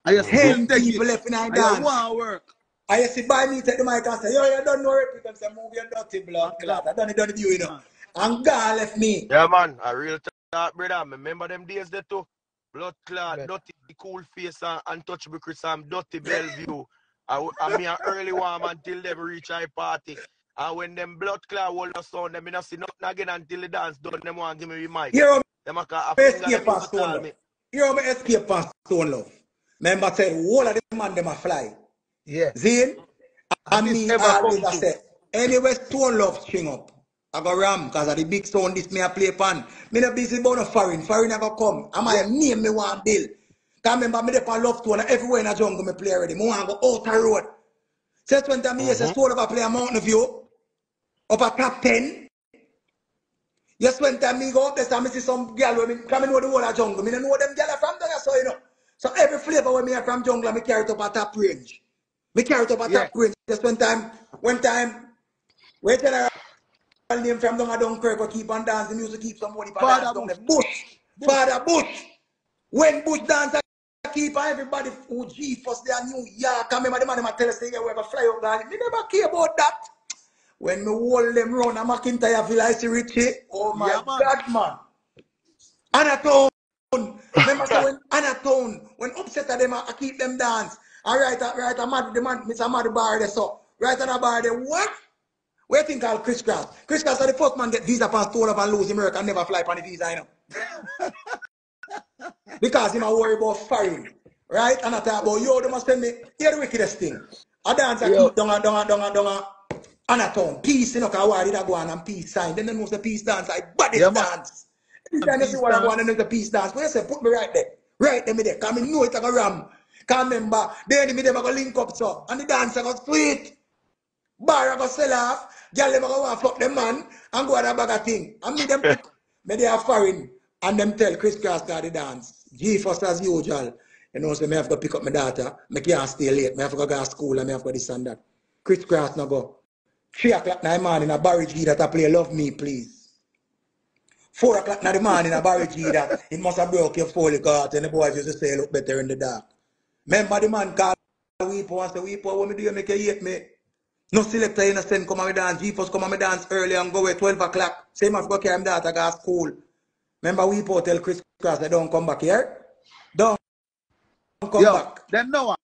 I just 10 people left in I dance. want work. I sit by me, take the mic and say, yo, you don't know it. Say, move your dirty blood. I done it, done it, you, you know. And God left me. Yeah, man, a real talk, brother. Me Remember them days there too. Blood clot, Bet. dirty cool face and untouchable Chris and dirty Bellevue. I, w- I me a early warm until them reach high party. And when them blood clot hold us on, them me not see nothing again until the dance done. Them want give me the mic. Here, Them a call a me finger escape them past used to call Stone me. Love. Here, me escape past Stone Love. Remember, said, all of them man, them a fly. Yeah. Zine, and this me ever always come I true. say, anyway, Stone Love string up. I go ram, cause of the big sound this me a play pan. Me no busy about no foreign. Foreign I go come. I might name me one bill. Cause remember me dey on love tone everywhere in the jungle me play already. Me want go out the road. Since when time me hear say Stone Love a play a Mountain View, up a top 10. Yes, when time me go up there, so me see some girl when me come know the whole of jungle. Me don't know them girl from there, so you know. So every flavor when me are from jungle, me carry it up a top range. Me carry it up a Yeah. top range. Just one time, one time, wait till I name from down a Dunkirk, we keep on dancing, music keep some money for dance down there. Bush. Father Bush. When Bush dance, I keep everybody oh, who G first their New York. I remember the man a tell us they a fly out guy. Me never care about that. When me hold them round a McIntyre Villa, I see Richie. Oh my Yeah, man. God, man. Anatone. Remember so when Anatone, when upset at them, I I keep them dance. All right, all right, I'm mad, the man, Mr. Mad Bar there, so. Right at the bar there, what? Where you think called Chris Cross? Chris Cross are the first man get visa pass to and lose America and never fly on the visa, you know. because him a worry about foreign. Right? And I talk about yo, they must tell me, here the wickedest thing. A dance I Yo. keep down and down and down and down and Anatown. Peace, you know, because why did I go on and peace sign? Then they know the peace dance, I body Yeah, dance. Anytime you see peace what I dance. on and there's a peace dance, when you say put me right there, right there, me there, because I know it's like a ram. Because remember, the enemy them a go link up so, and the dancer go sweet. Bar a go sell off, girl them go want fuck them man, and go on a bag of thing. And me them me they are foreign, and them tell Chris Cross got the dance. G first as usual. You know, so me have to pick up my daughter, me can't stay late, me have to go to school, and me have to go this and that. Chris Cross no go. Three o'clock in the morning, a Barry G that I play Love Me Please. Four o'clock in the morning, a Barry G that it must have broke your foley card, and the boys used to say look better in the dark. Remember the man called Wee Pow and say, Wee Pow, what me do you make you hate me? No selector in a send come and me dance. G-Force come and me dance early and go at 12 o'clock. Same as go carry him daughter go to school. Remember Wee Pow tell Chris Cross they don't come back here? Don't come Yo, back. then Noah,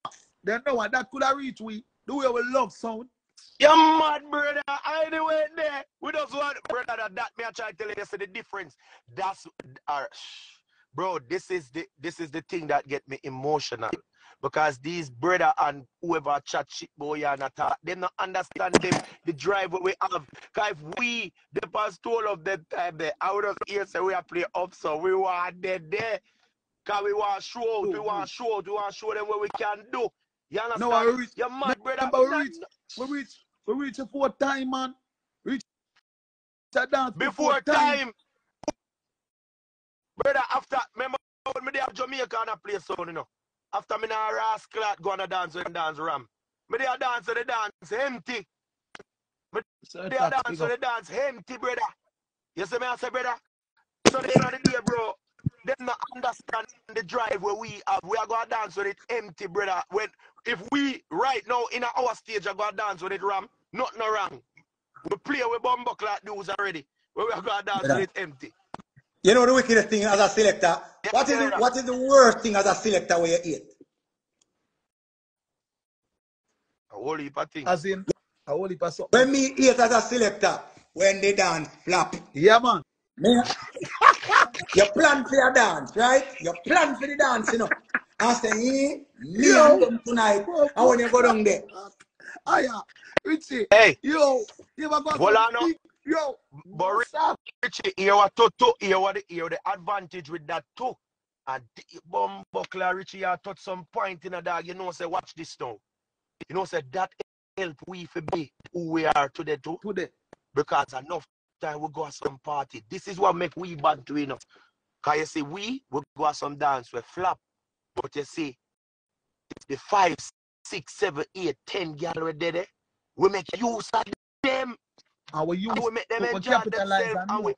then Noah, that could have reached we. The way we love sound. You mad, brother. Anyway, there. We just want, brother, that, that me I try to tell you, you see the difference. That's, uh, bro, this is the this is the thing that get me emotional. Because these brother and whoever chat shit boy and attack, they not understand them, the drive what we have. Cause if we, the past all of eh, the time, they out of here, so we are play up, so we want dead there. Cause we want show out, we want show out, we want show them what we can do. You understand? No, I reach- You're mad, brother. Remember, we reach, we reach, we reach a fourth time, man. Reach that dance before time. Brother, after, remember when me there Jamaica and I play sound, you know. After me now rascal go on a dance and dance ram. Me there dance and the dance empty. So They that's dance big and the dance empty, brother. You see me I say, brother? So the end of the day, bro, them not understand the drive where we have. We are gonna dance with it empty, brother. When if we right now in our stage are gonna dance with it ram, nothing wrong. We play with bumbo clock dudes already. Where we are gonna dance Brother. with it empty. You know the wickedest thing as a selector? What is, the, what is the worst thing as a selector where you eat? A whole heap of things. As in, a whole heap of something. When me eat as a selector, when they dance, flap. Yeah, man. Me, you plan for your dance, right? You plan for the dance, you know. And say, eh, me Yo. and them tonight. And when you go down there, Ah, yeah. Richie. Hey, Yo, you ever got Hold on now. big- Yo, But what's up? Richie, here what to, to here what the, here the advantage with that too. And bomb buckler Richie you touch some point in a dog. You know, say watch this now. You know, say that help we for be who we are today too. Today. Because enough time we go to some party. This is what make we bad to enough. Cause you see, we we go to some dance we flap. But you see, the five, six, seven, eight, ten gal we did it. We make use of. And we use And we make them we enjoy capitalize themselves on and we,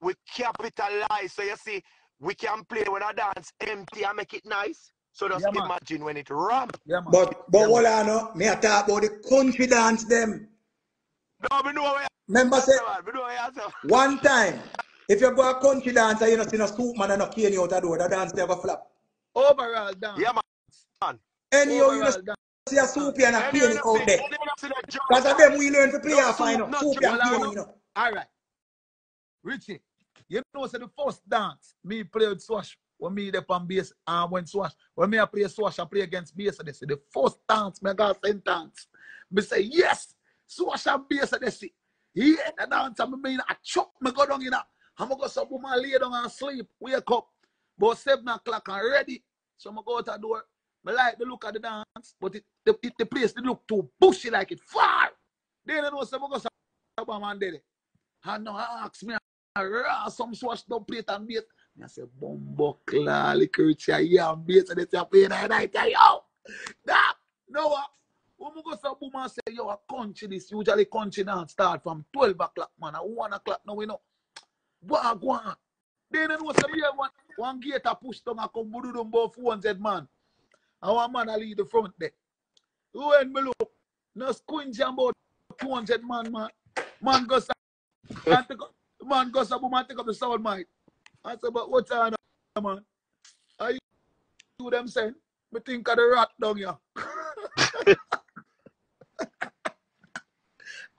we capitalize. So you see, we can play when I dance empty and make it nice. So just Yeah, man. imagine when it ram. Yeah, man. but but yeah, hold man. on, no, me I talk about the country dance them. No, we know where Remember say. We know where one time, if you go a country dance and you not see no soup man and no cane you out the door, the dance never flap. Overall dance. Yeah, man. Anyhow, you Overall not dance. See a soup and a you out there. and you not see the jump. Because of them we learn to play off, I know. no Soup and I know. you know. All right. Richie, you know, say the first dance me play with Swash when me there on bass and when Swash, when me I play Swash, I play against bass and they say the first dance me I got sentence. Me say, yes, Swash and bass and they say, yeah, the dance me mean I chop me go down in a, I'm gonna go some woman lay down and sleep, wake up, about seven o'clock and ready. So I go out the door. Me like the look of the dance, but it, the, it, the place they look too bushy like it far. Then I know some go some man did it. And now ask me, I raw some swash down plate and bait. Me I say, bumbo claw, liquor and bait, and they say, play that night, yeah, yo. That, no, what? When we go some boom and say, yo, a country this, usually country dance start from 12 o'clock, man, at 1 o'clock, now we know. What, go on. Then I know some here, one, one gate a push down and come them about 400 man. One man a lead the front there. When me look, no squinch about 200 man, man. Man goes up, man goes up and take up the sound mic. I said, but what's on, man? Are you do them saying? Me think of the rat down here.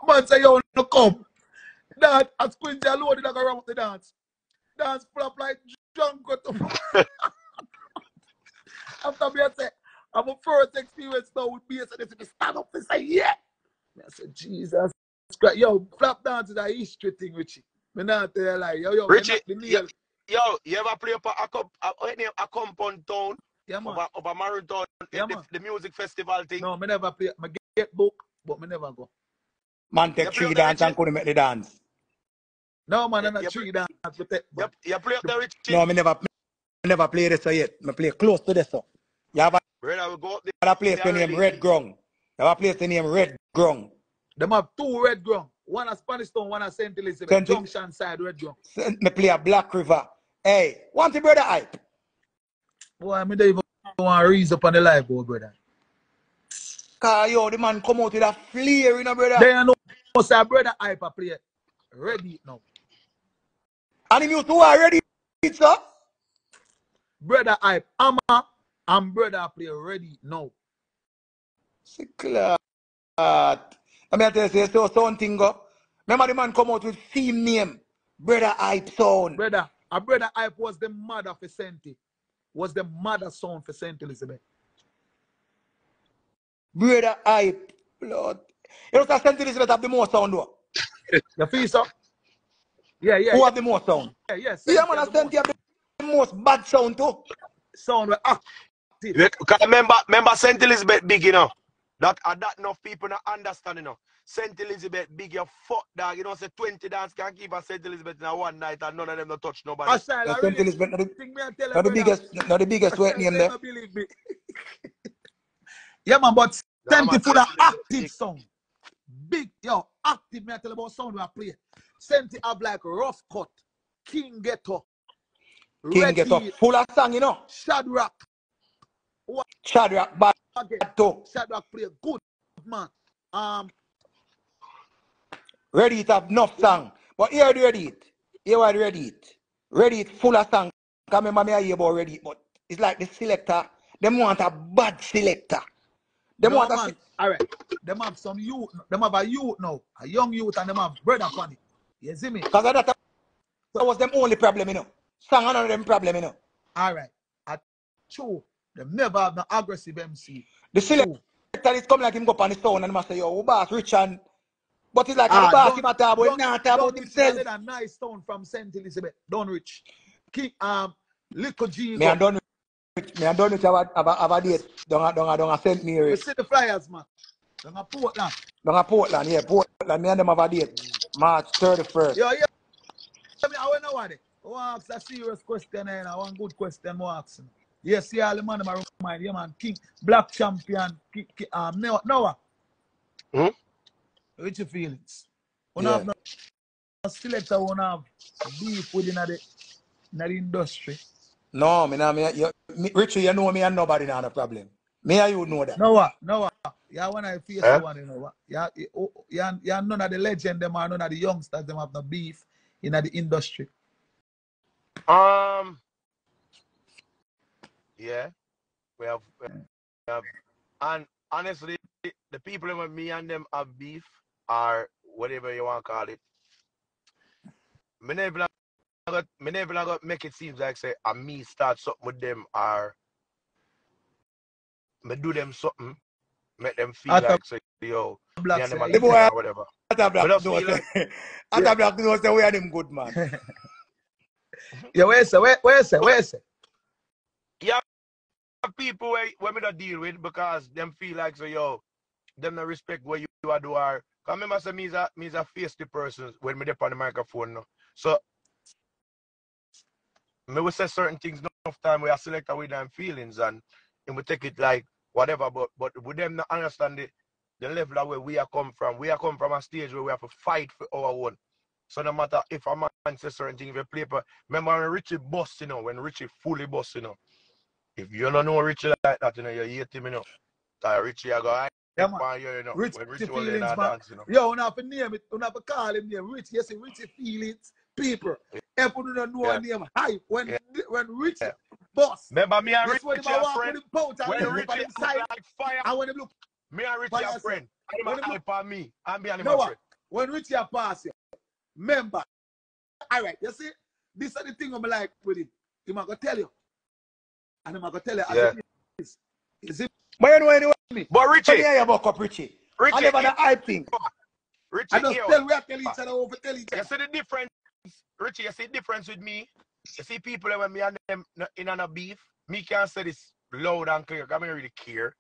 Man say, yo, no come. That, as Quincy alone did I go around the dance. Dance flop like junk. got to- After me, I say, I'm a first experience now with bass, and they say, me stand up and say, yeah. I said, Jesus Christ. Yo, flap dance is a history thing, Richie. Me not tell you like, yo, yo, Richie, me not the yo, yo, you ever play up a, a, comp- a, what a compound town Yeah, man. of a, of a marathon, Yeah, the, man. the music festival thing? No, me never play. Me get book, but me never go. Man take three up the dance and Richie? couldn't make the dance. No, man, You, I'm not you, tree dance with it. you, But you play up the Richie? No, me never, never play this yet. Me play close to this. So. You have Brother, we go up a, a there place named already. Red Grung. You have a place named Red Grung. them have two red ground. One at Spanish Town, one at St. Elizabeth. St. Junction side, red ground. Me play a Black River. Hey, want the brother hype? Boy, I don't even want to reason up on the live, boy, brother. Cause yo, the man come out with a flare, you know, brother. Then you know, say, brother, hype a play. Ready now. And him used to already, sir. Brother hype, Amma, and brother play ready now. Sickler. I mean, I tell you, say, so something go. Remember the man come out with theme name, Brother Hype Sound. Brother, a brother hype was the mother for Senti. Was the mother son for St. Elizabeth. Brother Hype. Lord. You know, St. Elizabeth have the most sound, though. You feel so? Yeah, yeah, Who yeah, have the most sound? yeah, yeah. Yeah, man, I the most have the most bad sound, too. sound were active. Because remember, remember St. Elizabeth big, you know. That uh, that enough people not understand, you know. St. Elizabeth big, you fuck dog. You know, say 20 dance can keep a St. Elizabeth in a one night and none of them not touch nobody. Ashile, The I St. really Elizabeth, not the, think me and tell you, not the biggest, not the biggest sweat Ashile, name there. me. yeah, man, but Nah, Senti man, full St. of Elizabeth active big. sound. Big, yo, active, me I tell you about sound we are play. Senti have like rough cut, King Ghetto, King Red get up Heat, full of song, you know. Shadrach, Shadrach bad again. too. Shadrach play good, man. Um, Ready it have enough song. But here the ready it. Here what ready it. Ready it full of song. Cause remember me I hear about ready it, but it's like the selector. Them want a bad selector. Them no, want a. All right. Them have some youth. Them have a youth now, a young youth, and them have brother on it. You see me? Cause of that, that was them only problem, you know. Song another them problem, you know. All right. At true. Them never have no aggressive MC. The selector is come like him go up on the sound and must say, yo, who boss rich and but it's like Ah, the boss him a talk about, Don't, not about himself. a nice town from St. Elizabeth. Don't reach. King, um, Little G. Me and done with me and done with have a have a, have a date. Don't a- don't a- don't a St. We Mary. see the flyers, man. Them a Portland. Don't a Portland, yeah, Portland. Me and them have a date. March 31st. Yo, yeah. I mean, I want I want a serious question and I want good question asking. Yes, yeah, the man a remind yeah, man. King, black champion, King, King, um, Noah. Noah. Hmm? Which your feelings? We Yeah. have no selector, we have beef within the, in the industry. No, me nah, me, you, me, Richie, you know me and nobody not a problem. Me and you know that. Noah, Noah. Yeah, when I face Eh? the one, you know? Yeah, oh, yeah, yeah, none of the legend them or none of the youngsters them have no beef in the industry. Um, yeah, we have, we have, and honestly, the people with me and them have beef, or whatever you want to call it. Me never got, me never got make it seem like say, I me start something with them, or me do them something, make them feel After like say, yo, me Black and them say, are The living boy- or whatever. At a Me black just no feel like, say, at a black no say we are them good man. yeah, where is it? Where, it? Where is it? Yeah, people where, where me not deal with because them feel like so yo, them not respect what you, you are do are. Cause remember say me is a me is a the person when me dep on the microphone now. So me will say certain things enough time where I select with them feelings and and we take it like whatever but but with them not understand the, the level where we are come from. We are come from a stage where we have to fight for our own. So no matter if a man says certain thing, if you play per remember when Richie bust, you know, when Richie fully bust, you know. If you don't know Richie like that, you know, you hate him, you know. So Richie, I go, I Yeah, man. you, you know, Rich when Richie in feelings, that man. dance, you know. Yo, we have to name it. We have to call him name. Rich, yes, Richie feelings. People. If we don't know Yeah. a name, hype. When Yeah. when Richie Yeah. boss. Remember me and when Richie are with friend. him and When look Richie him side, like fire, and when him look, me and Richie are say, friend. I'm when a hype on me. I'm behind him friend. when Richie pass you, remember. All right, you see, this is the thing I'm like with him. He might go tell you. And he might go tell you Yeah. it is. Is it But you know anyway, But Richie, Richie, hear you up Richie. Richie, I never here- the hype thing. Richie, I just here, tell we have to tell each other over tell each You other. see the difference, Richie. You see the difference with me. You see people that when me and them no- in on a beef, me can't say this loud and clear. 'cause I don't really care.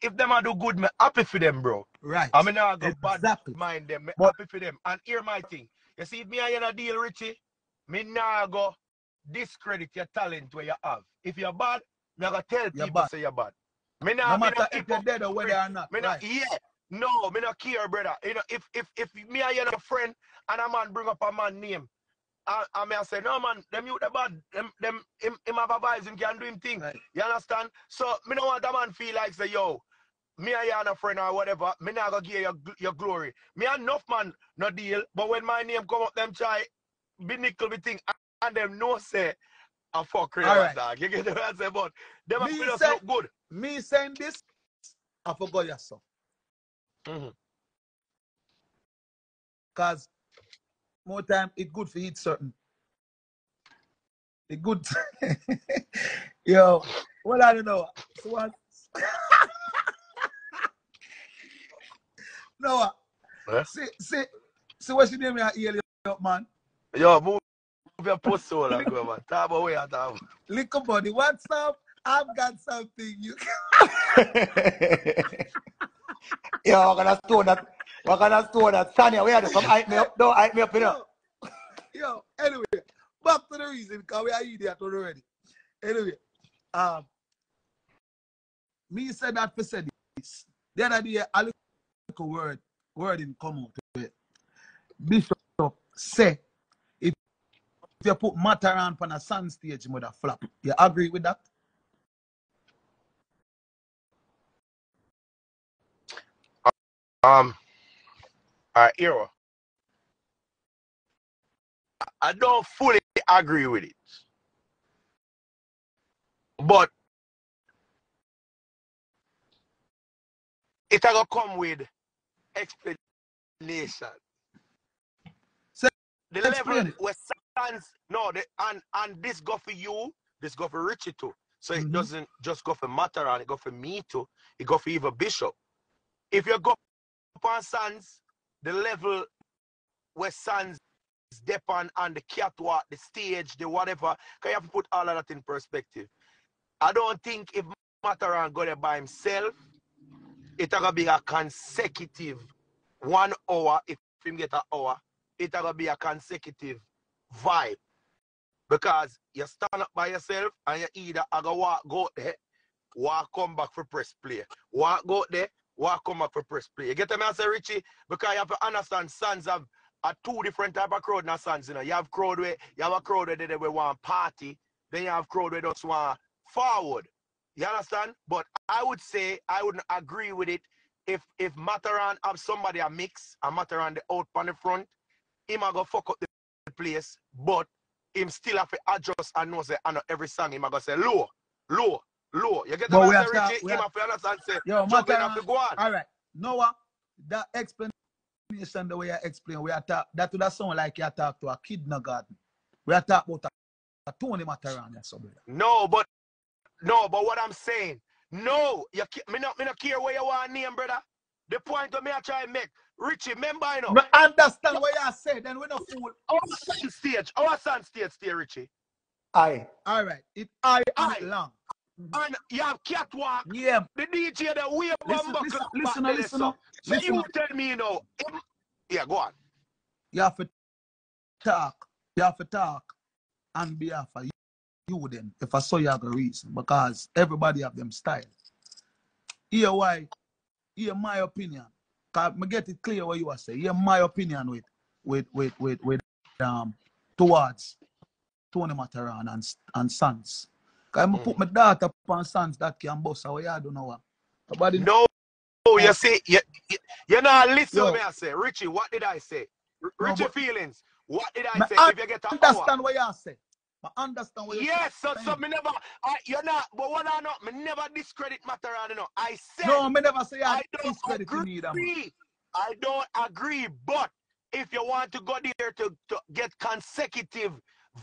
If them a do good, me happy for them, bro. Right. I mean, I go bad mind them, me But- happy for them. And hear my thing. You see, if me and you a deal, Richie, me nah go discredit your talent where you have. If you're bad, me go tell You're people bad. say you're bad. Me nah, no me matter if you're dead or whether or not. me not, yeah. No, me not care, brother. You know, if if if me and you a friend and a man bring up a man name, I, I may say, no man, them you the bad, them them him, him have a vibes, him can do him thing. Right. You understand? So me don't want a man feel like say, yo, me and you and a friend or whatever, me not gonna give you your, your glory. Me and enough man no deal, but when my name come up, them try be nickel be thing and them no say a fuck real Alright. dog. You get what I say? But them Me say- look good. Me saying this, I forgot your son. Mhm. Cause more time it good for eat certain. It good. Yo, well I don't know. So what? Noah, Eh? see, see, see what she name me here, up, man. Yo, move your post soul and go, man. Talk about where you talk. Little body, what's up? I've got something you Yeah, we're gonna store that. We're gonna store that. Sanya, we had some hype me up. Don't hype me up, you know. Yo, yo, anyway, back to the reason because we are idiot already. Anyway, um, me said that for said this. The other day, I look a word, word in common to it. Bishop say, if, you put matter on a sun stage, mother flap. You agree with that? Um, Hero. I- I don't fully agree with it. But it gonna come with explanation. So the explain level it. where science, no, the, and and this go for you, this go for Richie too. So it Mhm. doesn't just go for Matterhorn, it go for me too. It go for even Bishop. If you go upon Sans, the level where Sans step on on the catwalk, the stage, the whatever, can you have to put all of that in perspective. I don't think if Matterhorn go there by himself, it gonna be a consecutive one hour. If him get an hour, it gonna be a consecutive vibe. Because you stand up by yourself and you either I go walk go out there, walk come back for press play. Walk go out there, walk come back for press play. You get me I say Richie? Because you have to understand sons have a two different type of crowd now, sons, you know. You have crowd where you have a crowd where they, they want party, then you have crowd where just want forward. You understand? But I would say I wouldn't agree with it if if Matterhorn have somebody a mix and Matterhorn the out on the front, him a go fuck up the, place, but him still have to adjust and know say I know every song him a go say low, low, low. You get the But we man have say to- Richie, him have- to understand say Yo, Matterhorn- to go on. All right. Noah, that explanation, the way I explain, we are talk, that would sound like you are talk to a kid in the garden. We are talking about a, a Tony Matterhorn, yes, brother. No, but no, but what I'm saying, no, you ca- me not me not care where you want name, brother. The point of me I try and make, Richie, remember I know. Me understand what you say, then we no fool. Our son stage, our son stage, stay Richie. Aye. All right. It I I long. Mm-hmm. And you have catwalk, Yeah. the DJ the way Listen, bumbuckle listen, listen, there, listen, so. So listen. you tell me, you know, him- yeah, go on. You have to talk. You have to talk on behalf of you, you then. If I saw you have a reason, because everybody have them style. Here why, here my opinion. Cause me get it clear what you are saying. Here my opinion with with with with with um towards Tony Matterhorn and and Sons. Cause I put my daughter on Sons that can boss away. I don't know what. Nobody No, you see, you, you, you're not listening Yo. to me, I say. Richie, what did I say? R- No, Richie but- feelings, what did I Me say? If you get hour. understand what you say. I understand what Yes, so, so me never, I, you're not, but what I know, me never discredit Matterhorn, you know. I said, No, me never say I I don't discredit you neither, man. agree. I don't agree, but if you want to go there to, to get consecutive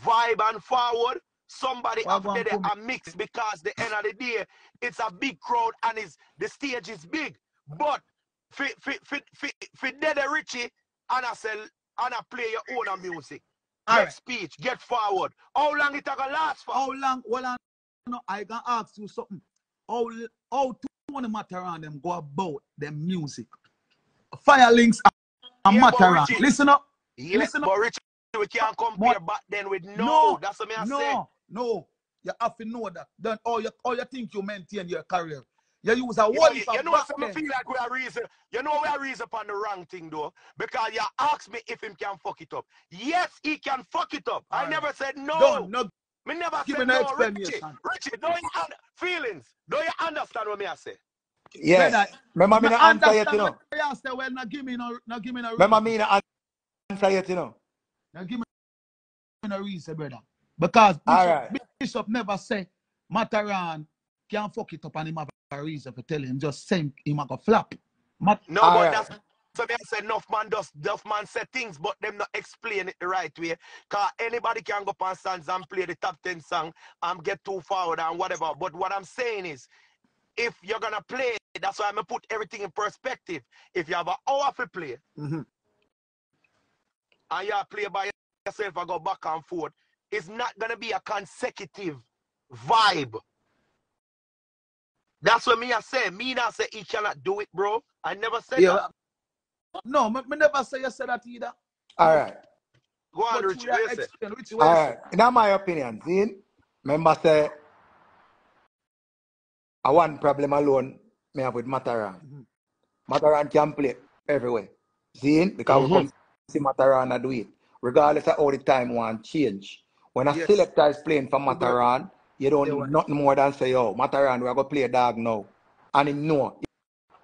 vibe and forward, somebody Why up there a mix because the end of the day, it's a big crowd and it's, the stage is big. But for for for for, for Dede Richie and I say and I play your own music. Get Alright. speech, get forward. How long it gonna last for? How long? Well, I know I can ask you something. How how Tony Matterhorn them go about them music? Fire links and Yeah, Matterhorn. Listen up. Yeah, Listen but Richie, we can't compare But- back then with no. No, That's what me I say. No, no. You have to know that. Then all you all you think you maintain your career. You use a You, whole you, heap you know, back some feel like we are reason. You know, we are reason upon the wrong thing though, because you asked me if him can fuck it up. Yes, he can fuck it up. I Alright. never said no. Don't no Me never Give said me no no, Richie. Richie, don't you un- feelings? Don't you understand what me I say? Yes. Brother, Remember me no no answer yet, you know. what you say. Well, now give me no, now give me no Remember me no answer yet, you know. Now give me no reason, brother. Because Bishop, Alright. Bishop never say Matterhorn can fuck it up and him have a reason for telling him. Just saying him a go flap. Mat- No, Alright. but that's so me I say enough man does enough man say things, but them not explain it the right way. Cause anybody can go up on stands and play the top 10 song and get too forward and whatever. But what I'm saying is if you're gonna play, that's why I'm gonna put everything in perspective. If you have an hour to play Mhm. and you play by yourself and go back and forth, it's not gonna be a consecutive vibe. That's what me I say. Me not say he cannot do it, bro. I never said Yeah. that. No, me, me never say you said that either. All right. Go on, But Richie. you What you are say? explain, Richie, All what you right. In my opinion, see, remember say, I one problem alone me have with Matterhorn. Mhm. Matterhorn can play everywhere. See, because Mhm. we come see Matterhorn and do it. Regardless of all the time want change. When a Yes. selector is playing for Good. Matterhorn, you don't Yeah, need nothing more than say, oh, yo, Matterhorn, we're going to play a dog now. And him know.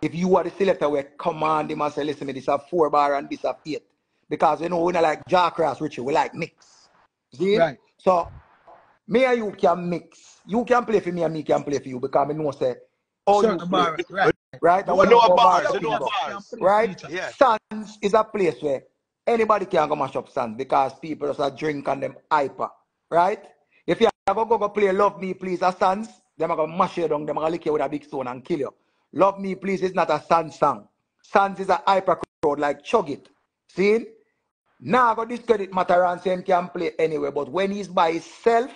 If you are the selector, we command him and say, listen, me, this a four bar and this a eight. Because you know, we're not like Jack Cross, Richie, we like mix. See? Right. So, me and you can mix. You can play for me and me can play for you because I know say, oh, you Certain play. bar, right. Right? The And We one know we of a know bars, bars we up know in a there. bars. Right? Feature. Yeah. Sands is a place where anybody can go mash up Sands because people just a drink and them hyper. Right? If you ever go, go play Love Me Please a Sands, them are going to mash you down, them are going to lick you with a big stone and kill you. Love Me Please is not a Sands song. Sands is a hyper crowd like Chug It. See? Now I go discredit Matterhorn saying he can play anywhere, but when he's by himself,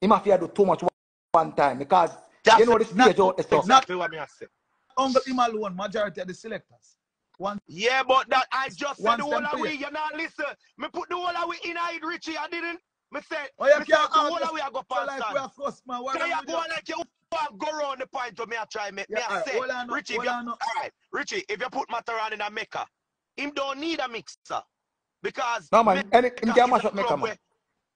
he must do too much one time because That's you know the it. stage out is so. Exactly what me I say. Uncle him alone, majority of the selectors. One Yeah, but that I just said the whole them of play. we, you not listen. Me put the whole of we in it, Richie. I didn't. Me say, Oh, you me say can't the whole argue of we I go ah, past like we are cuss man. What So you go doing? like you want go around the point to me I try me. me Yeah, I alright, say, on, Richie, if you, on. all right, Richie, if you put Matterhorn in a Mecca, him don't need a mixer because No man, any, him Mecca can mash up Mecca club man. where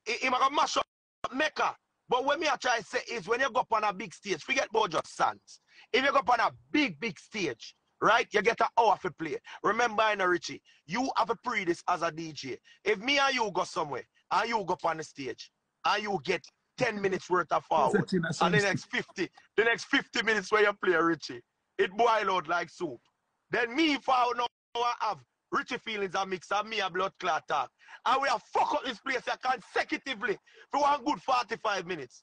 he, he gonna mash up Mecca. But what me I try say is when you go up on a big stage, forget about just Sands. If you go up on a big, big stage, right, you get an hour to play. Remember, I know Richie, you have a pre this as a DJ. If me and you go somewhere and you go up on the stage and you get 10 minutes worth of forward, Set in a and sense. the next 50, the next 50 minutes where you play Richie, it boil out like soup. Then me for now I have Richie feelings a mix and me a blood clot talk. And we have fuck up this place here consecutively for one good 45 minutes.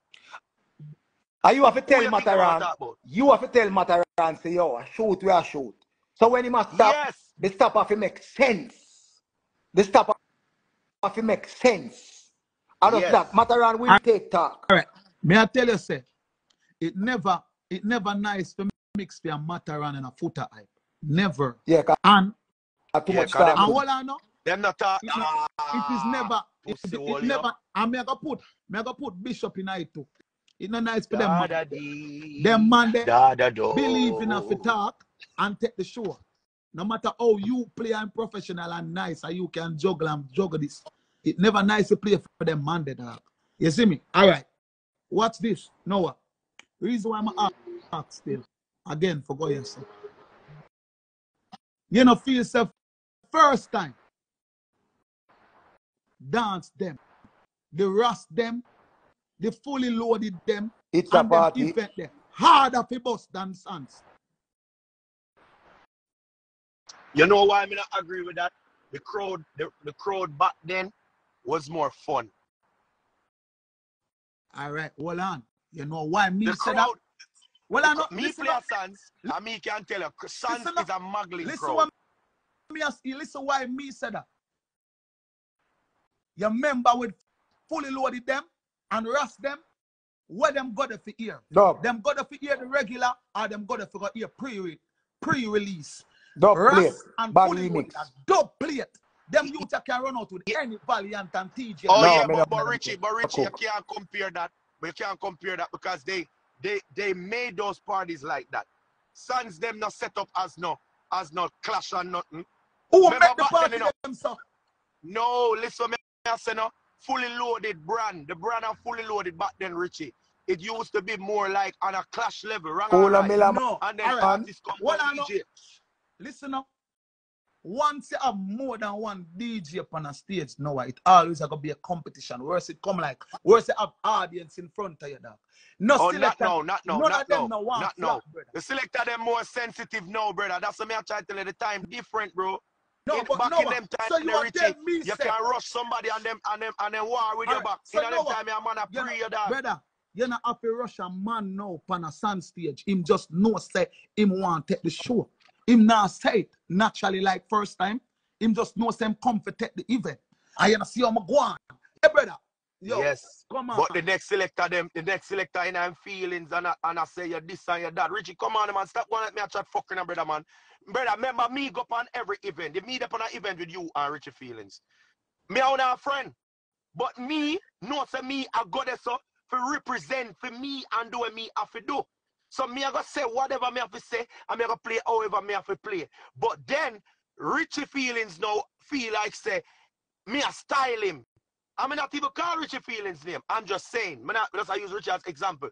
And you have to tell you think I wanna Matterhorn, you have to tell Matterhorn, say, yo, shoot, we are shoot. So when he must stop, Yes. the stop have to make sense. The stop have to make sense. Out of Yes. that, Matterhorn will I- take talk. All right. May I tell you, say, it never, it never nice to mix for a Matterhorn and a Foota Hype. Never. Yeah, 'cause And too Yeah, much 'cause them- talk. and what I know, Them not talk. it, not- it is ah, never, it, pussy it, hole, it never. And me I go put, me I go put Bishop in it too. It not nice for them Da man. da dee. Them man they Da da do. believe enough to talk and take the show. No matter how you play and professional and nice, and you can juggle and juggle this. It never nice to play for them man, That dog. You see me? All right. Watch this. Noah. Reason why I'm ask ask still. Again, for God yourself. You know, feel yourself first time. Dance them. The rust them. The fully loaded them. It's a and them party. effect them. Harder for bus than sons. You know why I mean I agree with that? The crowd, the, the crowd back then was more fun. All right, hold on. You know why me The say that? Well, I cr- know. me play up. a Sans, and me can tell you, Sans Listen is up. a muggling Listen crowd. what me ask you. Listen why me said that. You remember with fully loaded them and rust them, where them got to hear? Dub. Them got to hear the regular or them got to hear pre pre-release. Dub plate. Rust and Bad fully remix. a Dub plate. Them youth can run out with any Valiant and TJ. Oh No, yeah, but, not- but me Richie, but Richie, you can't compare that. But you can't compare that because they they they made those parties like that. Sans them not set up as no as no clash or nothing. Who Remember make the back then, party you know? them so? No, listen, me I say no. Fully loaded brand. The brand are fully loaded back then, Richie. It used to be more like on a clash level, wrong or right? No. And then All right. artists come What from I know- Listen up. Once you have more than one DJ up on a stage, now it always gonna be a competition. Where's it come like? Where's it have audience in front of you, dog? No Oh, not now, not none not of them now, no want not flop, now. brother. The selector them more sensitive now, brother. That's what me I try to tell you. The time different, bro. No, in, but back no, in them time, so you Richie, me, you say, can rush somebody and them and them and then war with your back. so in them Noah, time, your man a you dog. brother, you have to rush a man now on a sound stage. Him just know say him want take the show. Him not say it naturally like first time. Him just know say comfort take the event. I know see how I'm go on. Hey brother, yo, yes. come on. But the next selector, them, the next selector in them feelings and I, and I say you this and you that. Richie, come on, man. Stop going at me and chat fucking, brother, man. Brother, remember me go up on every event. They meet up on an event with you and Richie feelings. Me own a friend. But me, no say me, I got there so for represent for me and do what me have to do. So me I go say whatever me have to say, and me I go play however me have to play. But then Richie feelings now feel like say me a style him. I'm not even call Richie feelings name. I'm just saying. Me not, just I use Richie as example.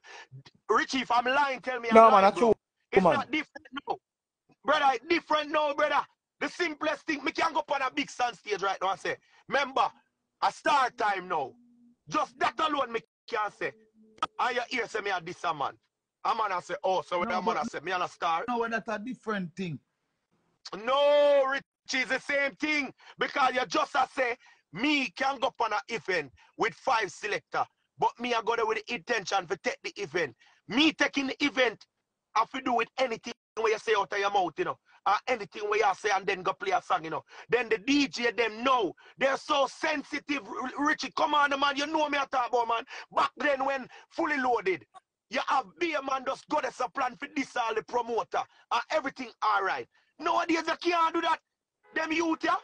Richie, if I'm lying, tell me I'm No, man, lying, that's true, It's man. not different now. Brother, it's different now, brother. The simplest thing, me can go up on a big sound stage right now and say, remember, a start time now. Just that alone me can say. You hear say me a this a man. A man I say, oh, so when No, a man I say, me and a star. No, that's a different thing. No, Richie, it's the same thing. Because you just a say, me can go up on an event with five selector, but me I go there with the intention to take the event. Me taking the event have to do with anything where you say out of your mouth, you know, or anything where you say and then go play a song, you know. Then the DJ them know they're so sensitive. Richie, come on, man, you know me I talk about man. Back then when fully loaded, you have beer man just got a plan for this all the promoter and everything all right. Nowadays you can't do that. Them youth yeah,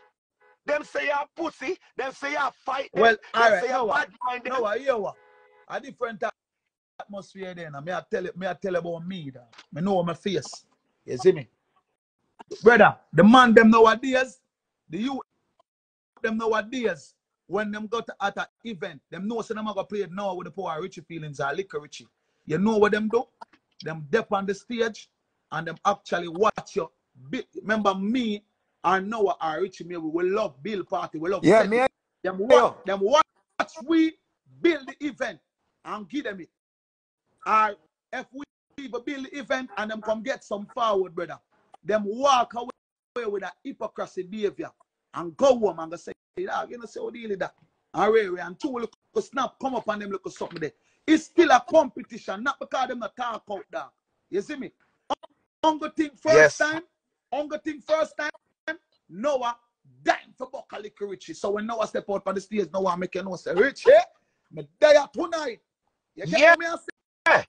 them say you're pussy, them say you're fight, them, Well, them alright, say you're bad mind. No, I hear what? A different atmosphere then. Me I tell it, me I tell about me that. Me know my face. You see me? Brother, the man them nowadays, the youth them nowadays, when them go to at an event, them know say them a go play it now with the poor Richie feelings or liquor Richie. You know what them do? Them dep on the stage and them actually watch you. Remember me and Noah or Richie me, we love Bill party, we love Yeah, me them watch, them watch we build the event and give them it. Or if we build the event and them come get some forward, brother, them walk away with a hypocrisy behavior and go home and go say, dog, you know, say, what deal with that? And Ray and two look snap come up and them look something there. It's still a competition, not because them not talk out that. You see me? Uncle think first Yes. time, Uncle think first time, Noah dying for Bucka Liquor Richie. So when Noah step out on the stage, Noah make you know say, Richie, me there tonight. You get Yeah. me I say?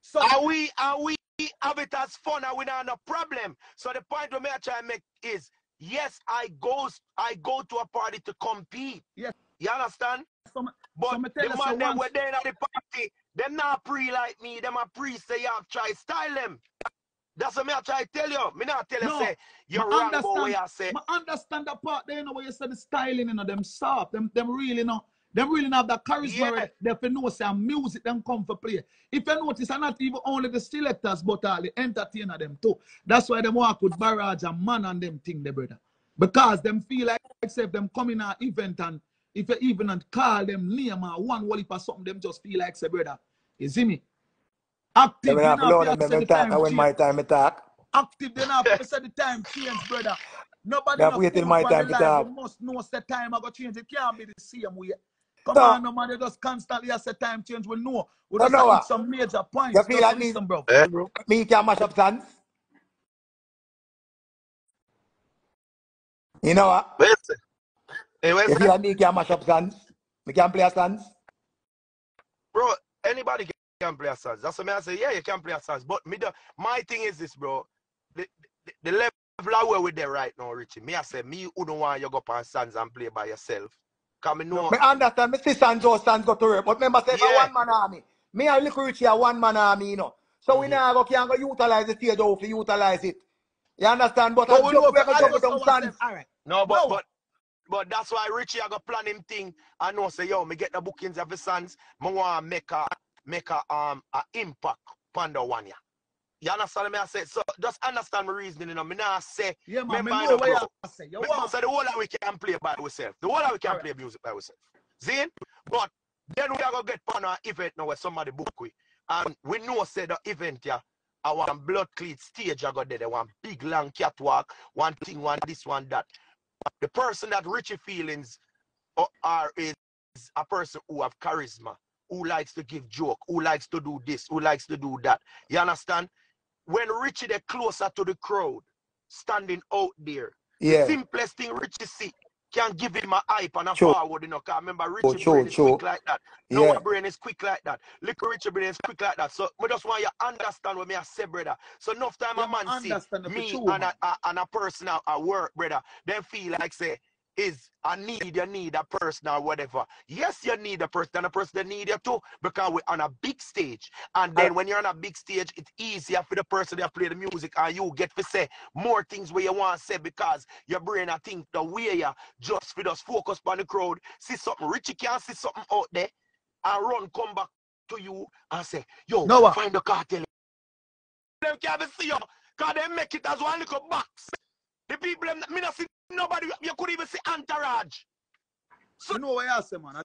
So Are we are we have it as fun and we not have no problem? So the point we may try and make is yes, I go I go to a party to compete. Yes. You understand? so, But So me tell the you, man them were there at the party, them not pre like me, them a pre say you have try style them. That's what me I try to tell you. Me not tell you No, say you're wrong about what you say. I understand that part there, you know, where you said the styling, you know, them soft, them, them really, know, them really not have that charisma. Yeah. where They for know say music them come for play. If you notice, and not even only the selectors, but all the entertainer them too. That's why them walk with barrage and man and them thing, the brother. Because them feel like except them coming an event and if you even and call them name or one wall or something, them just feel like say, brother. You see me? Active, Them you have know, alone if you and say the time and when change my time I talk. active then after say the time change, brother. Nobody Me have no wait till my time the to life. talk. We must know the time I go change. It can't be the same way. Come No. on, no man, you just constantly as the time change. We know. We No, just no, hit some major points. You points. feel like me, listen, bro. Eh, bro? me can mash up sons? You know what? Where's Hey, where's You like me can mash up sons? Me can play a sons? Bro, anybody can play a songs. That's what I say. Yeah, you can play a songs. But me, the, my thing is this, bro. The, the, the level where we there right now, Richie. Me, I say, me who don't want you go up on sons and play by yourself. Cause me know. Me understand, me see sons or sons go to work. But remember, say, Yeah. one man army. Me and Little Richie are one man army, you know. So we Mhm. now go can go utilize the stage how to utilize it. You understand? But But I we know we if go I jump just ourselves. sons. All right. No, but No. but but that's why Richie I got plan him thing. I know say yo, me get the bookings of the sons. Me want make a make a um a impact panda one ya. You understand me? I say so. Just understand my reasoning. You know, me not say Yeah, man. Me know I what you say. You want. say the whole of we can play by ourselves. The whole of we can play music by ourselves. Zin, but then we are gonna get on an event now where somebody book we. And we know say the event yeah, I want blood cleat stage I got there. Want big long catwalk, one thing, one this, one that. The person that Richie feelings or are is a person who have charisma, who likes to give joke, who likes to do this, who likes to do that. You understand? When Richie they closer to the crowd, standing out there, the Yeah. simplest thing Richie see can give him a hype and a True. forward, you know. Cause remember oh, Richie true, brain is true. quick like that. No Yeah. brain is quick like that. Little Richie brain is quick like that. So we just want you to understand what me I say, brother. So enough time Yeah, a man man, see me and a, a, and a person at, at work, brother, then feel like say is I need you need a person or whatever. Yes, you need a person, and a person that need you too, because we're on a big stage. And then when you're on a big stage, it's easier for the person that play the music and you get to say more things where you want to say because your brain I think the way you just for us focus on the crowd, see something Richie can see something out there and run come back to you and say, yo, No, what? find the cartel. Them can't see you because they make it as one little box. The people, them, me not see nobody, you could even see entourage. You know what you say, man.